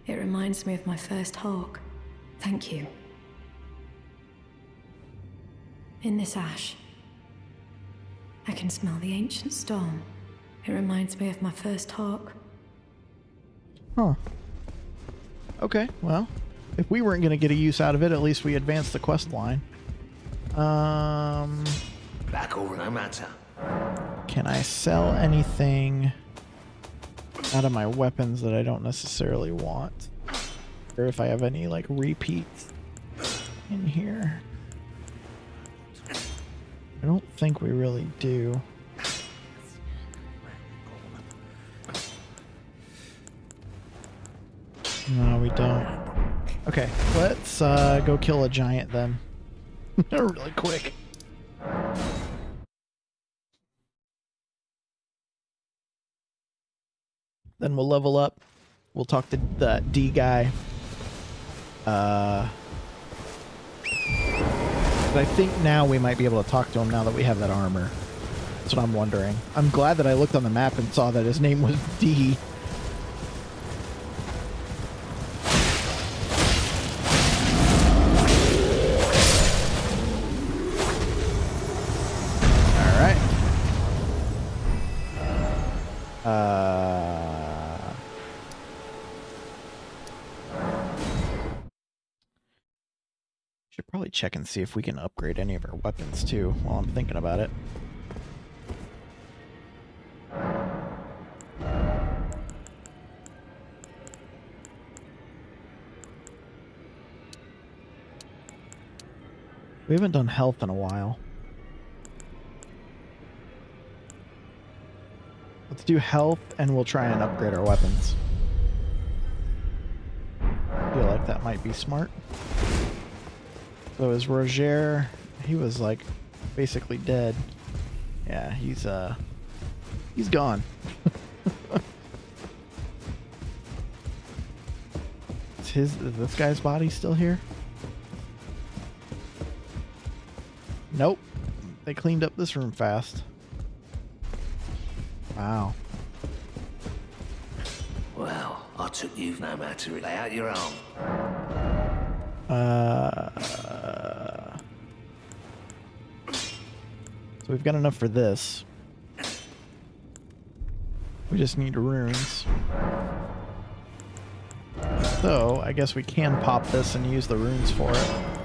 it reminds me of my first hawk. Thank you. In this ash, I can smell the ancient storm. It reminds me of my first hawk. Huh. Okay, well, if we weren't going to get a use out of it, at least we advanced the quest line. Um, Back over, no matter. can I sell anything out of my weapons that I don't necessarily want? Or if I have any, like, repeats in here? I don't think we really do. No, we don't. Okay, let's uh, go kill a giant then. really quick. Then we'll level up. We'll talk to the D guy. Uh, I think now we might be able to talk to him now that we have that armor. That's what I'm wondering. I'm glad that I looked on the map and saw that his name was D. check and see if we can upgrade any of our weapons too while I'm thinking about it. We haven't done health in a while. Let's do health and we'll try and upgrade our weapons. feel like that might be smart. So is Rogier, he was like basically dead. Yeah, he's uh he's gone. is his is this guy's body still here? Nope. They cleaned up this room fast. Wow. Well, I took you no matter. Lay out your arm. Uh, so we've got enough for this. We just need runes. So, I guess we can pop this and use the runes for it.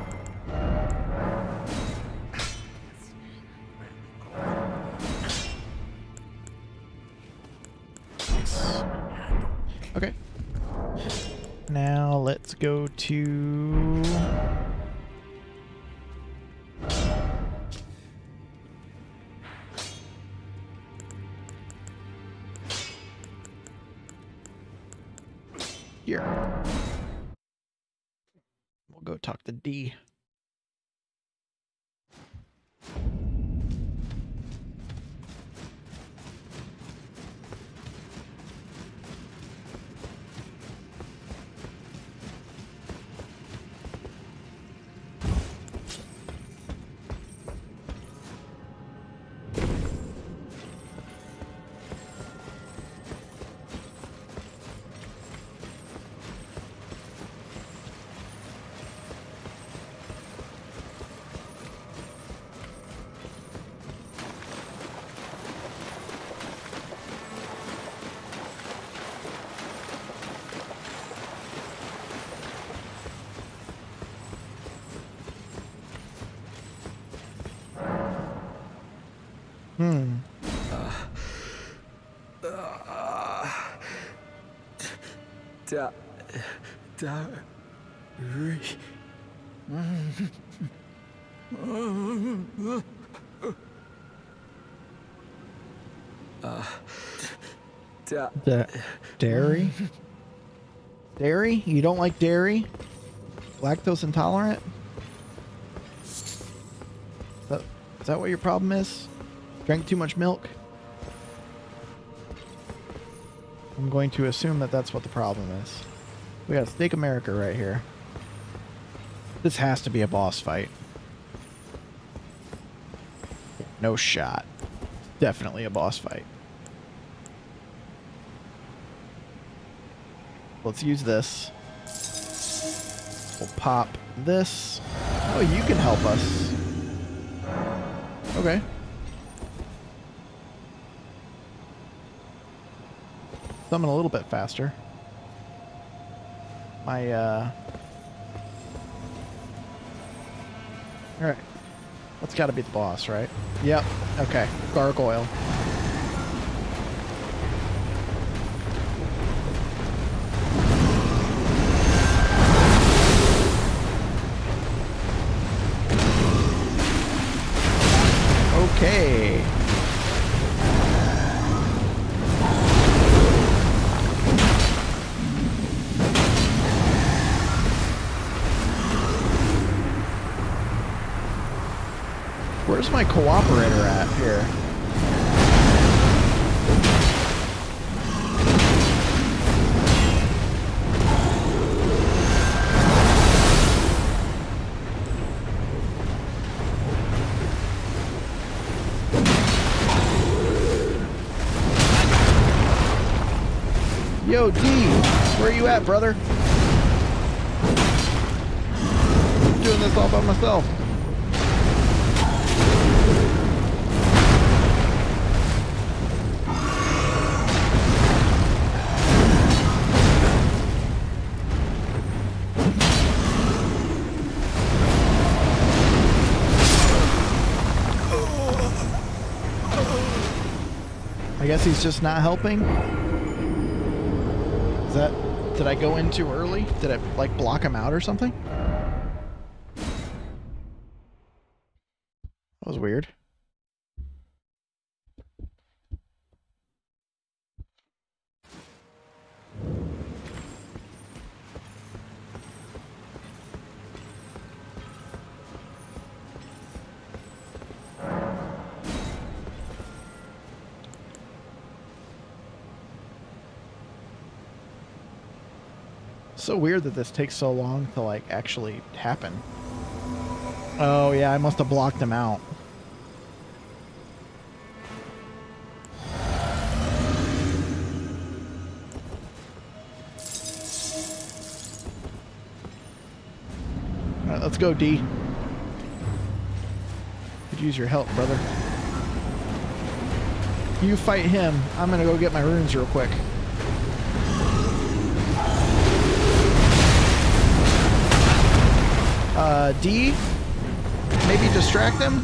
Uh, da- dairy? dairy? You don't like dairy? Lactose intolerant? Is that, is that what your problem is? Drank too much milk? I'm going to assume that that's what the problem is. We got Stake of Marika right here. This has to be a boss fight. No shot. Definitely a boss fight. Let's use this. We'll pop this. Oh, you can help us. Okay. Summon a little bit faster. My, uh... Alright. That's gotta be the boss, right? Yep. Okay. Gargoyle. My cooperator at here? Yo, D, where you at, brother? He's just not helping. Is that did I go in too early? Did I like block him out or something? That was weird. So weird that this takes so long to like actually happen. Oh yeah, I must have blocked him out. Let's go, D. Could use your help, brother. You fight him. I'm gonna go get my runes real quick. Uh, D, maybe distract them?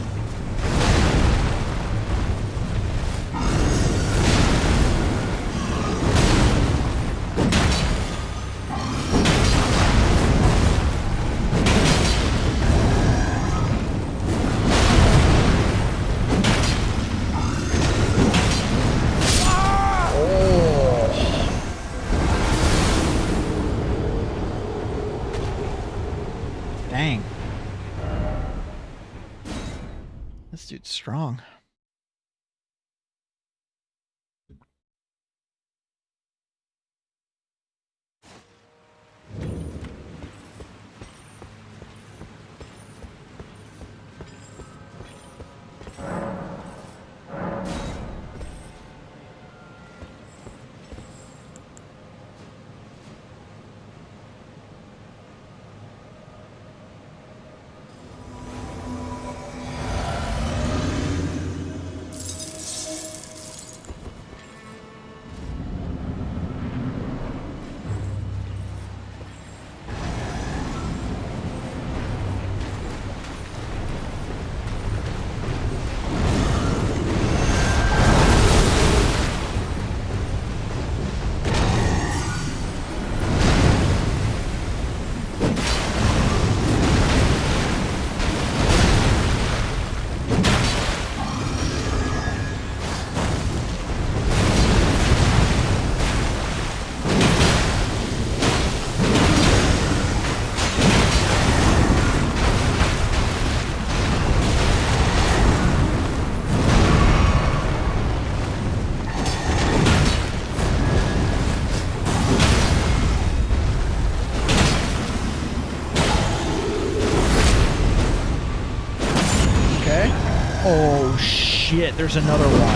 Shit, there's another one.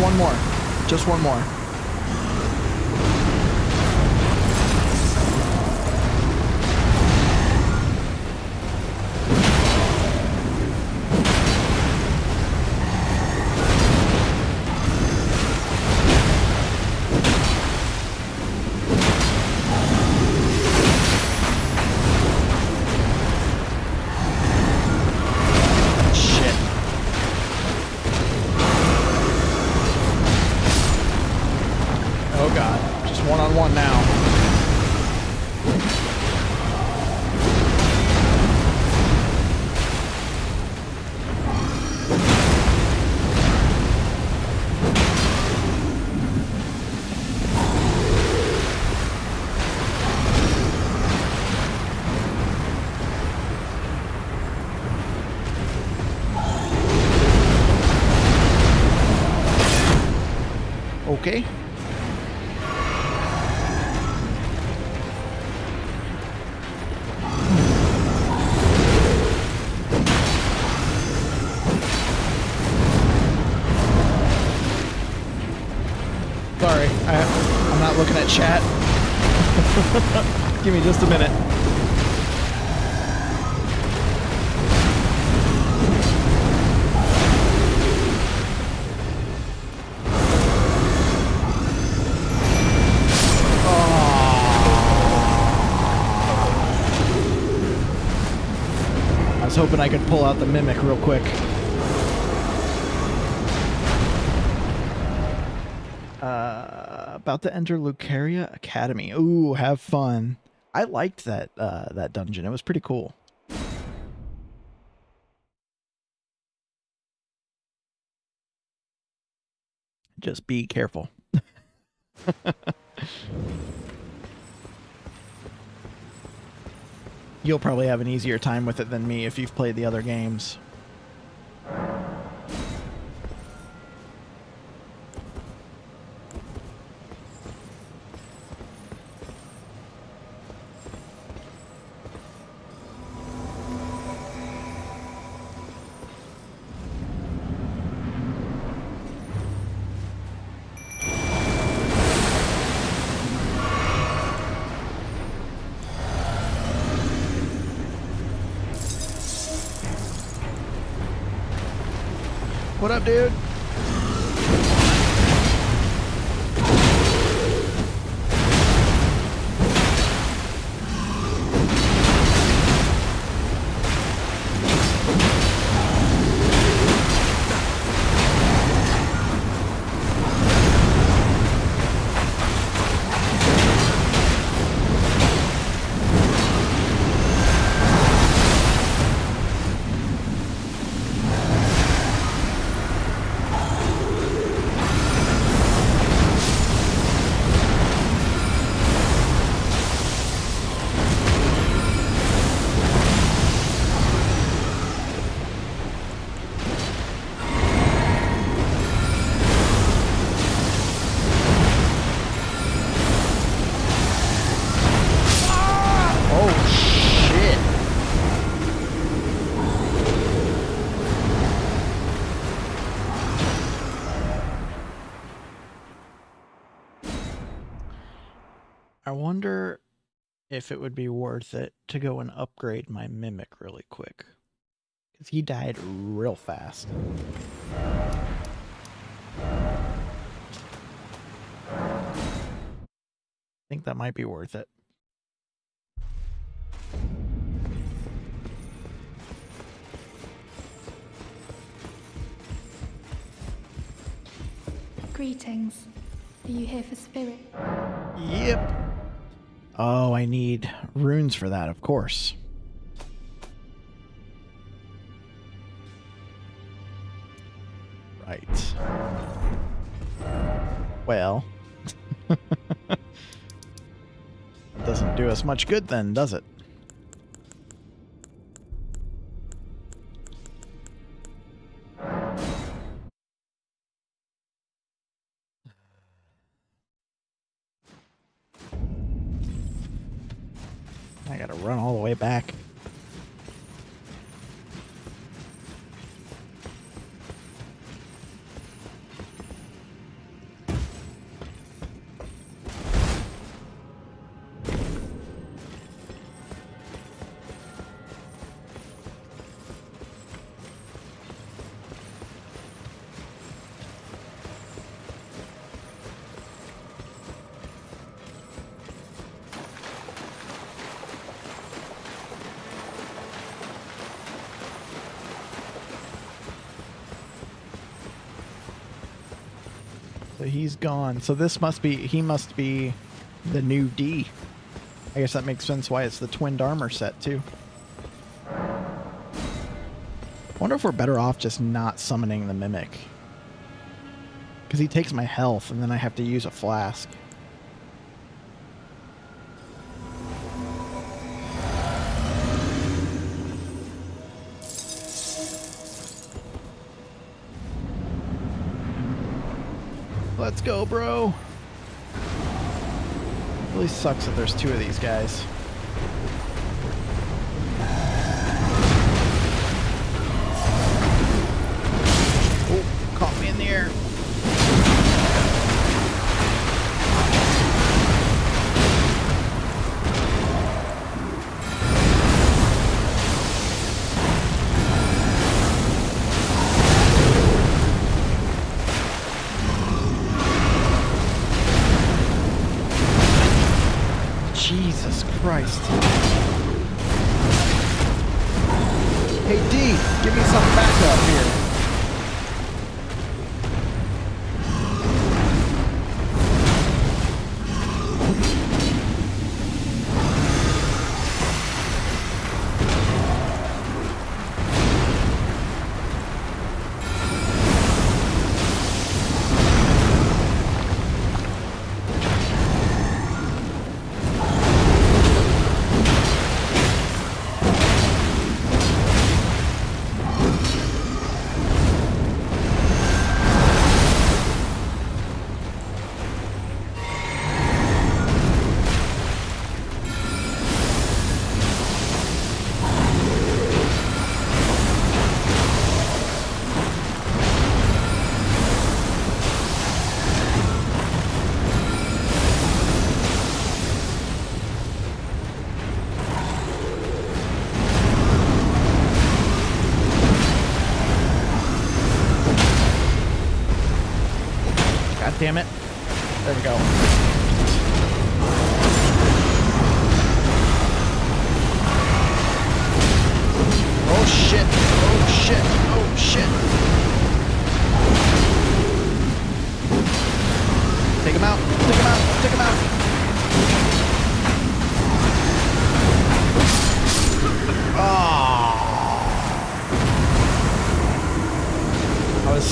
One more. Just one more. At chat. Give me just a minute. I was hoping I could pull out the mimic real quick. About to enter Lucaria Academy. Ooh, have fun. I liked that uh, that dungeon. It was pretty cool. Just be careful. You'll probably have an easier time with it than me if you've played the other games. Wonder if it would be worth it to go and upgrade my mimic really quick. Because he died real fast. I think that might be worth it. Greetings. Are you here for spirit? Yep. Oh, I need runes for that, of course. Right. Well. Doesn't do us much good then, does it? Gone. So this must be, he must be the new D. I guess that makes sense why it's the twinned armor set too. wonder if we're better off just not summoning the Mimic. Because he takes my health and then I have to use a flask. Let's go, bro. It Really sucks that there's two of these guys.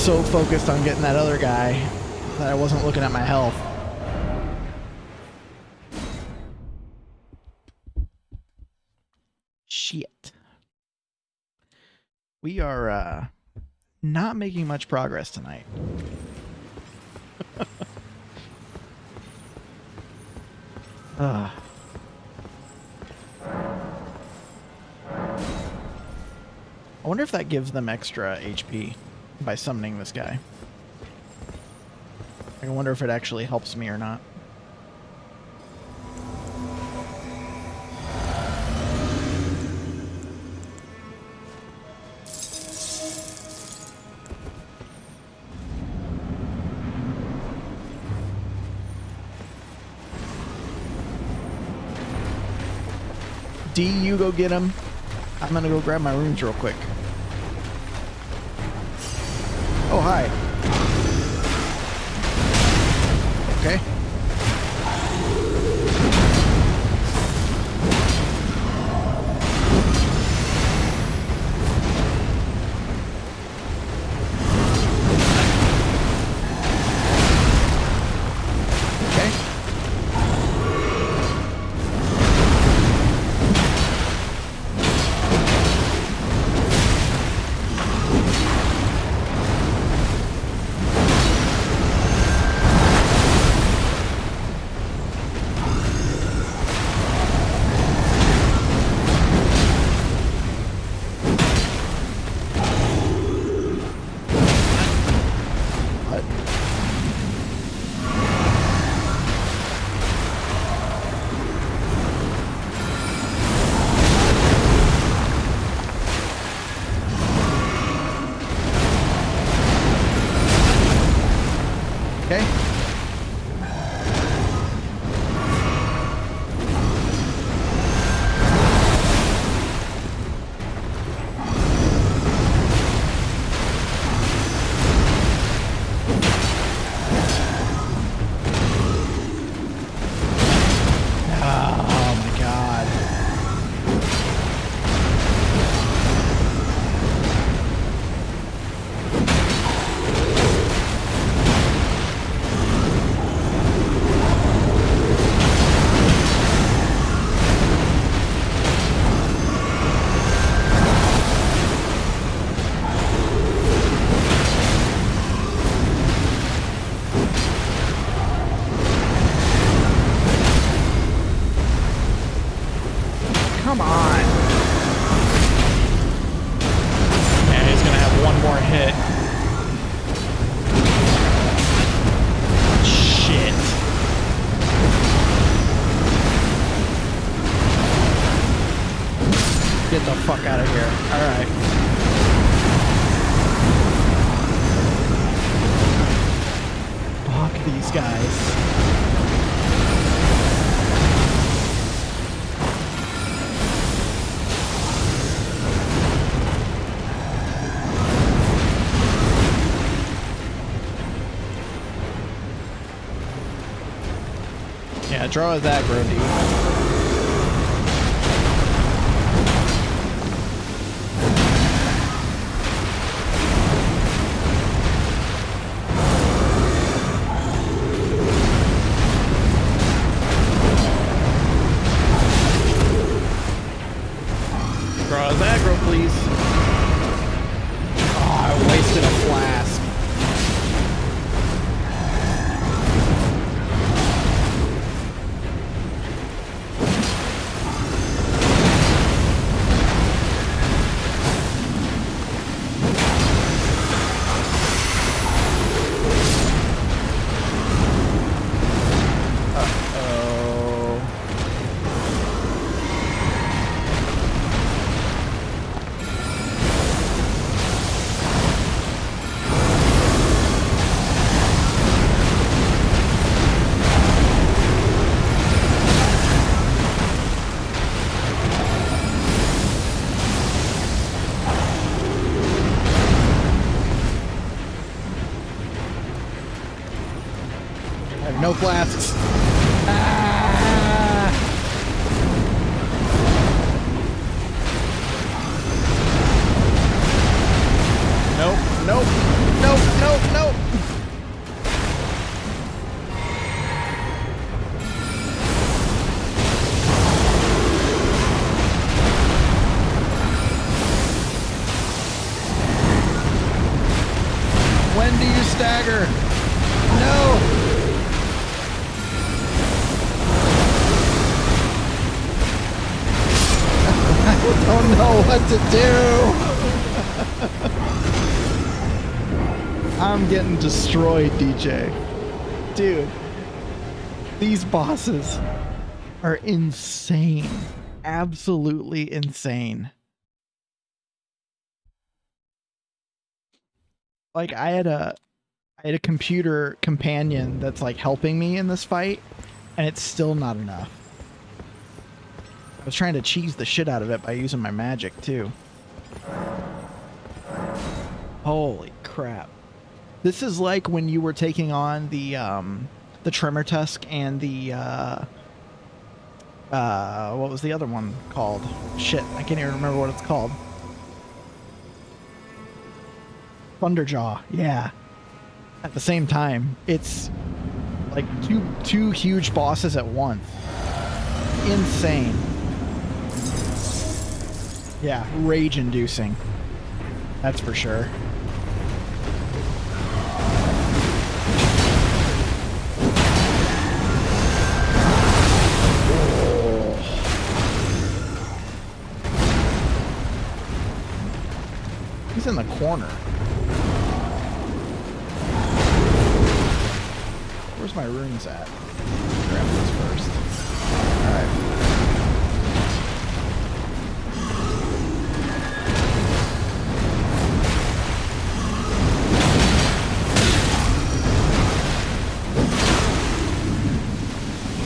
So focused on getting that other guy that I wasn't looking at my health. Shit. We are uh not making much progress tonight. I wonder if that gives them extra HP by summoning this guy. I wonder if it actually helps me or not. D, you go get him. I'm gonna go grab my runes real quick. Oh, hi. Okay. Draw his aggro, destroyed, DJ. Dude, these bosses are insane. Absolutely insane. Like I had a I had a computer companion that's like helping me in this fight, and it's still not enough. I was trying to cheese the shit out of it by using my magic too. Holy crap. This is like when you were taking on the um the Tremor Tusk and the uh uh what was the other one called? Shit, I can't even remember what it's called. Thunderjaw, yeah. At the same time, it's like two two huge bosses at once. Insane. Yeah, rage inducing. That's for sure. He's in the corner. Where's my runes at? Grab this first. Alright.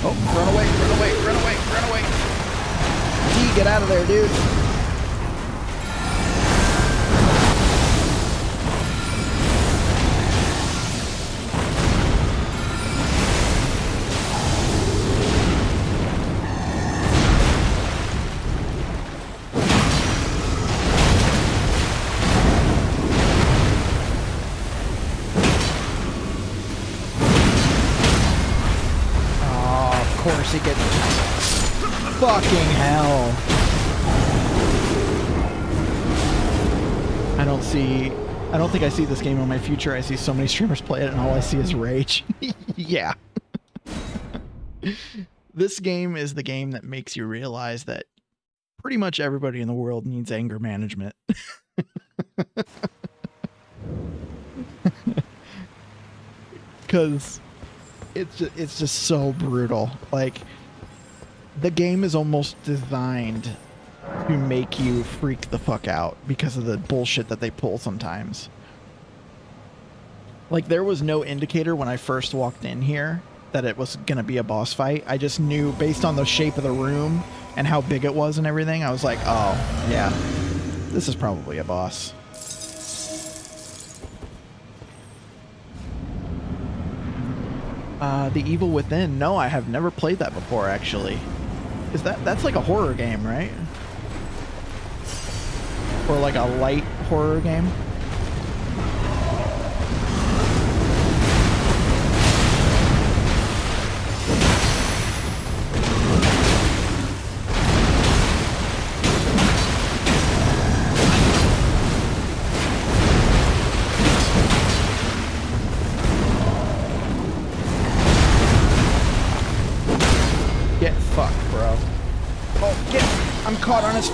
Oh, run away, run away, run away, run away. D, get out of there, dude. I see this game in my future. I see so many streamers play it, and all I see is rage. yeah. this game is the game that makes you realize that pretty much everybody in the world needs anger management. Because it's just, it's just so brutal. Like the game is almost designed to make you freak the fuck out because of the bullshit that they pull sometimes. Like there was no indicator when I first walked in here that it was going to be a boss fight. I just knew based on the shape of the room and how big it was and everything. I was like, "Oh, yeah. This is probably a boss." Uh, the Evil Within. No, I have never played that before actually. Is that that's like a horror game, right? Or like a light horror game?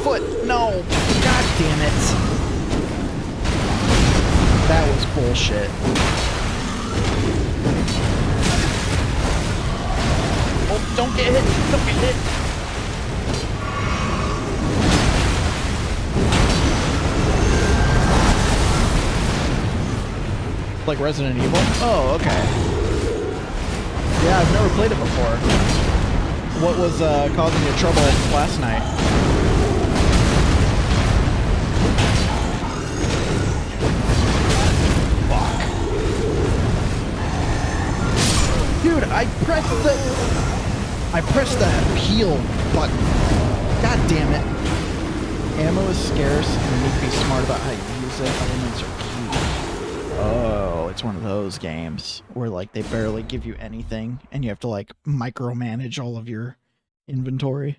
Foot. No! God damn it! That was bullshit. Oh, don't get hit! Don't get hit! Like Resident Evil? Oh, okay. Yeah, I've never played it before. What was uh, causing you trouble last night? Dude, I pressed the... I pressed the heal button. God damn it. Ammo is scarce and you need to be smart about how you use it. Elements are key. Oh, it's one of those games where like they barely give you anything and you have to like micromanage all of your inventory.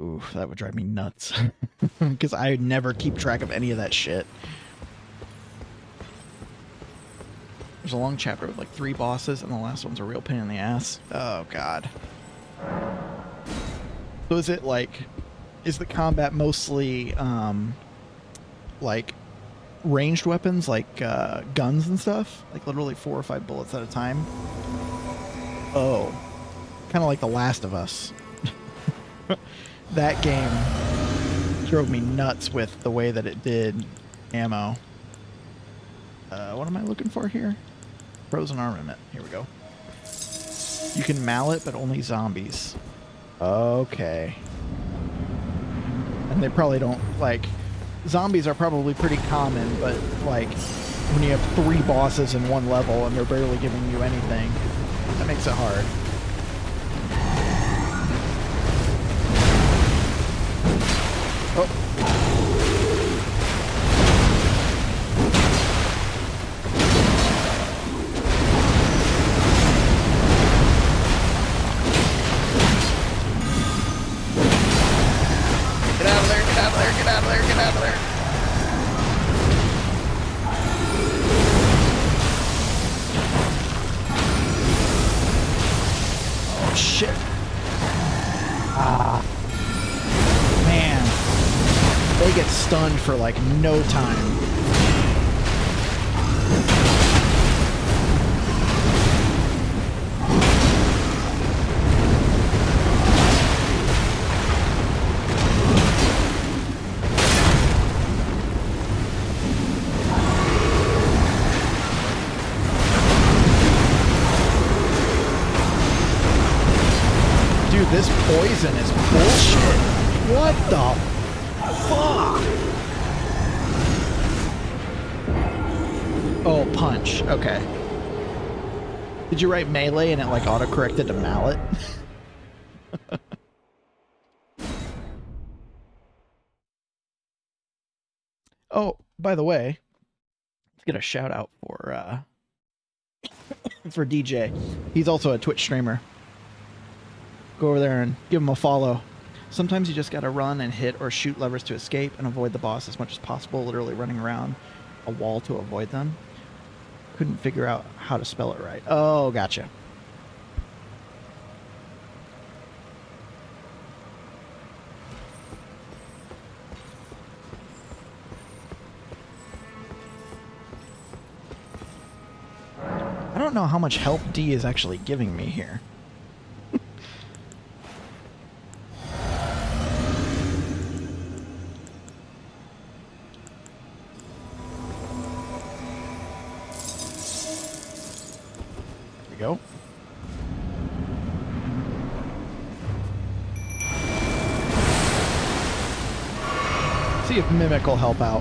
Ooh, that would drive me nuts. Because I never keep track of any of that shit. There's a long chapter with like three bosses, and the last one's a real pain in the ass. Oh, God. So is it like... Is the combat mostly, um... Like, ranged weapons, like uh, guns and stuff? Like literally four or five bullets at a time? Oh. Kind of like The Last of Us. that game drove me nuts with the way that it did ammo. Uh, what am I looking for here? Frozen armament. Here we go. You can mallet, but only zombies. Okay. And they probably don't, like... Zombies are probably pretty common, but, like, when you have three bosses in one level and they're barely giving you anything, that makes it hard. Oh. No time. Did you write melee and it like autocorrected to mallet? oh, by the way, let's get a shout out for uh for DJ. He's also a Twitch streamer go over there and give him a follow. Sometimes you just gotta run and hit or shoot levers to escape and avoid the boss as much as possible, literally running around a wall to avoid them. Couldn't figure out how to spell it right. Oh, gotcha. I don't know how much help D is actually giving me here. Will help out.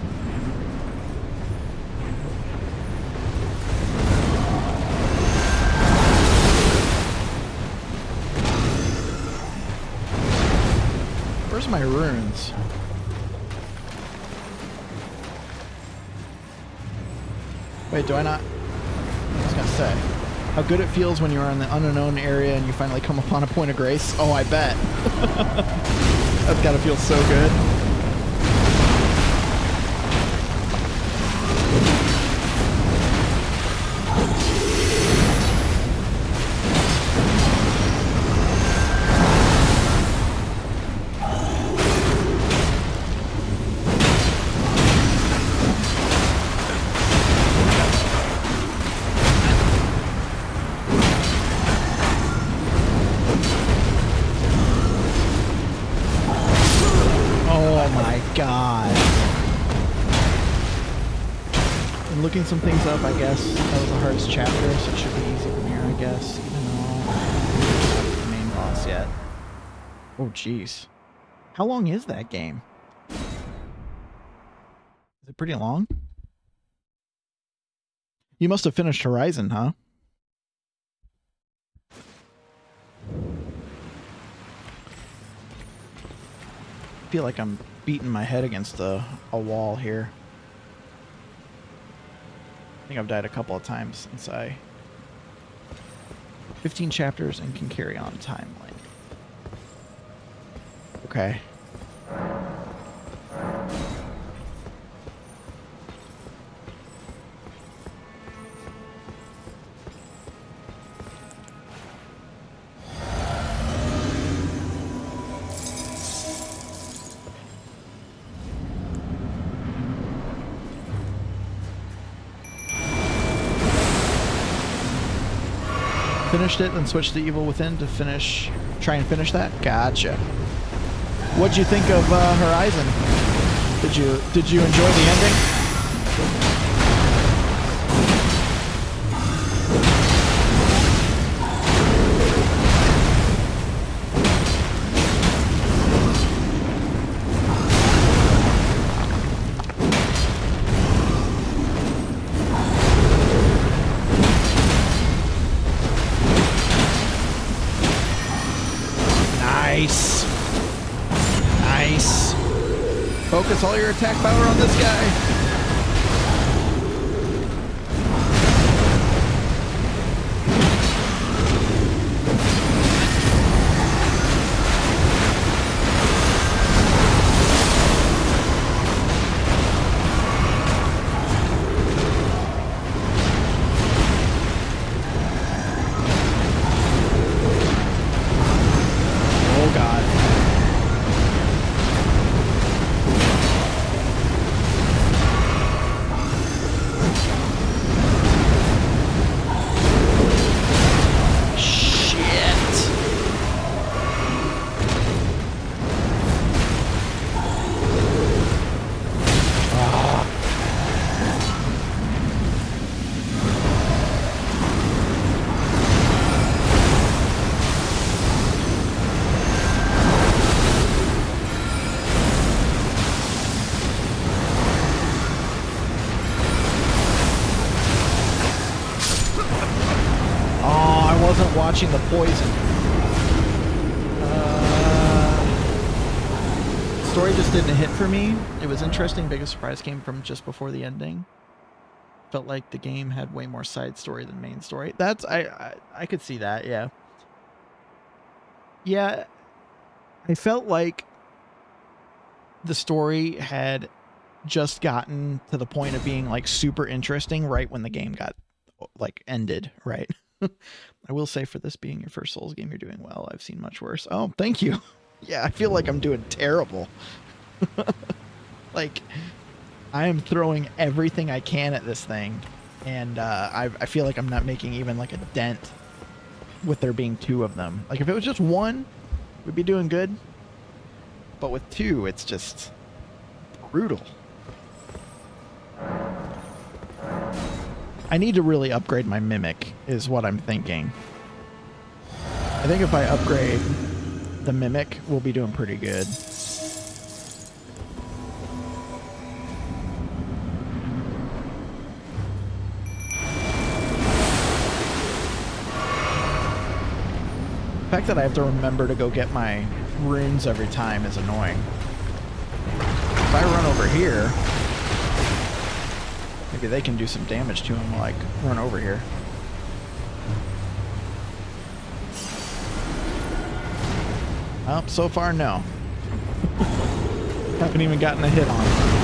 Where's my runes? Wait, do I not? I was gonna say. How good it feels when you're in the unknown area and you finally come upon a point of grace. Oh, I bet. That's gotta feel so good. I guess that was the hardest chapter, so it should be easy from here, I guess. Even though I'm not the main boss yet. Oh jeez. How long is that game? Is it pretty long? You must have finished Horizon, huh? I feel like I'm beating my head against a, a wall here. I think I've died a couple of times since I... 15 chapters and can carry on time length. Okay. Finished it, then switched to Evil Within to finish, try and finish that. Gotcha. What'd you think of uh, Horizon? Did you did you enjoy the ending? All your attack power on this guy. Was interesting. Biggest surprise came from just before the ending. Felt like the game had way more side story than main story. That's I I, I could see that. Yeah. Yeah, I felt like the story had just gotten to the point of being like super interesting right when the game got like ended, right? I will say for this being your first Souls game, you're doing well. I've seen much worse. Oh, thank you. Yeah, I feel like I'm doing terrible. like, I am throwing everything I can at this thing. and uh, I, I feel like I'm not making even like a dent with there being two of them. Like if it was just one, we'd be doing good. But with two, it's just brutal. I need to really upgrade my mimic, is what I'm thinking. I think if I upgrade the mimic, we'll be doing pretty good. Fact that I have to remember to go get my runes every time is annoying. If I run over here, maybe they can do some damage to him like run over here. Well, so far, no. Haven't even gotten a hit on him.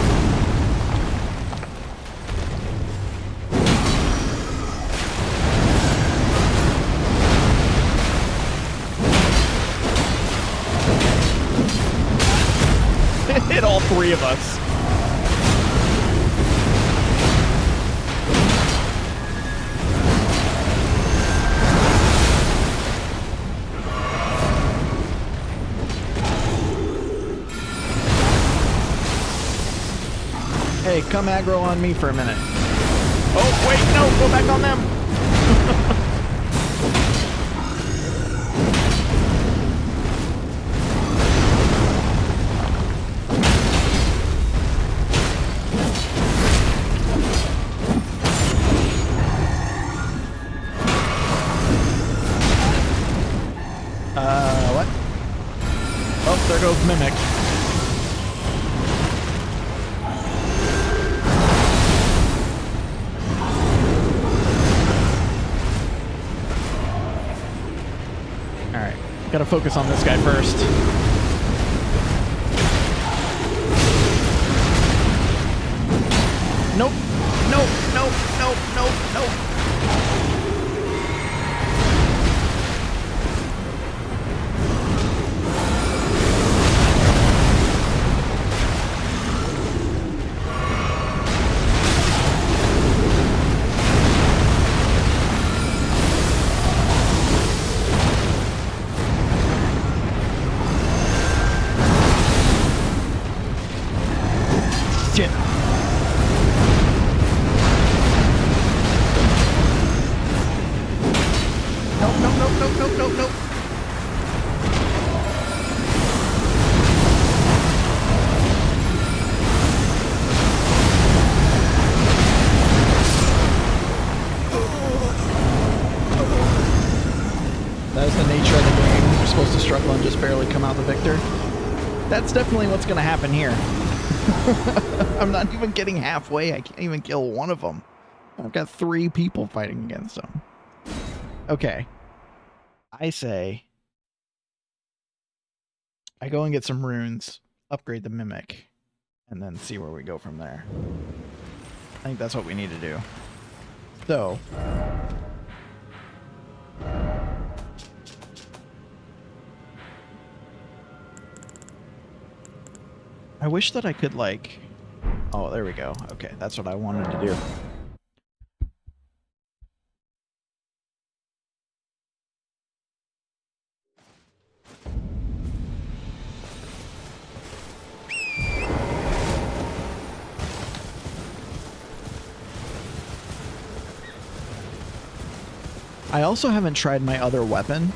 Three of us. Hey, come aggro on me for a minute. Oh, wait, no, go back on them. focus on this guy first. Going to happen here. I'm not even getting halfway. I can't even kill one of them. I've got three people fighting against them. Okay. I say I go and get some runes, upgrade the mimic, and then see where we go from there. I think that's what we need to do. So, I wish that I could like Oh, there we go. Okay, that's what I wanted to do. I also haven't tried my other weapon.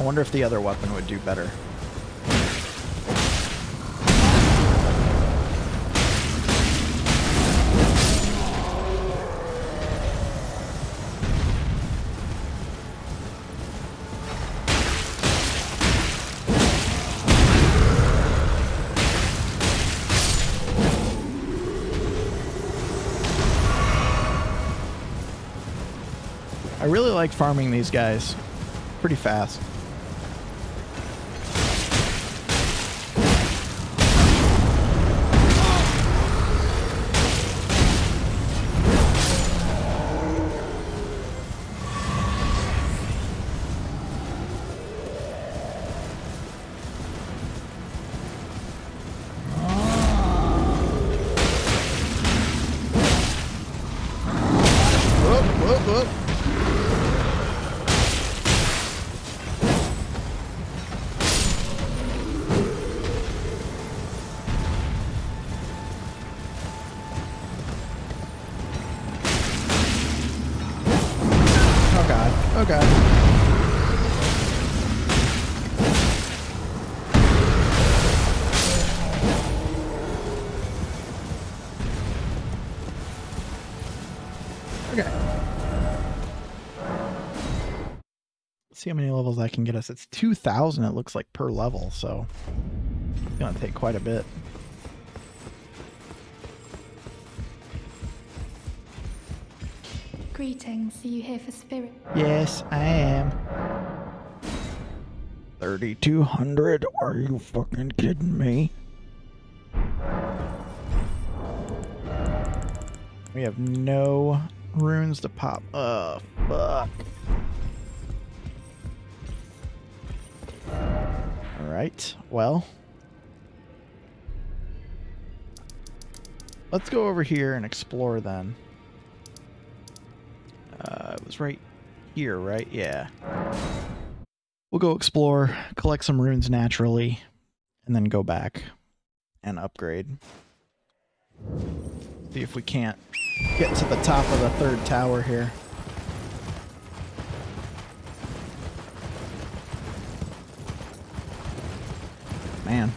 I wonder if the other weapon would do better. Like farming these guys. Pretty fast. See how many levels I can get us. It's 2,000 it looks like per level, so it's going to take quite a bit. Greetings. Are you here for spirit? Yes, I am. 3,200? Are you fucking kidding me? We have no runes to pop. Oh, fuck. Alright, well. Let's go over here and explore then. Uh, it was right here, right? Yeah. We'll go explore, collect some runes naturally, and then go back and upgrade. See if we can't get to the top of the third tower here. Man,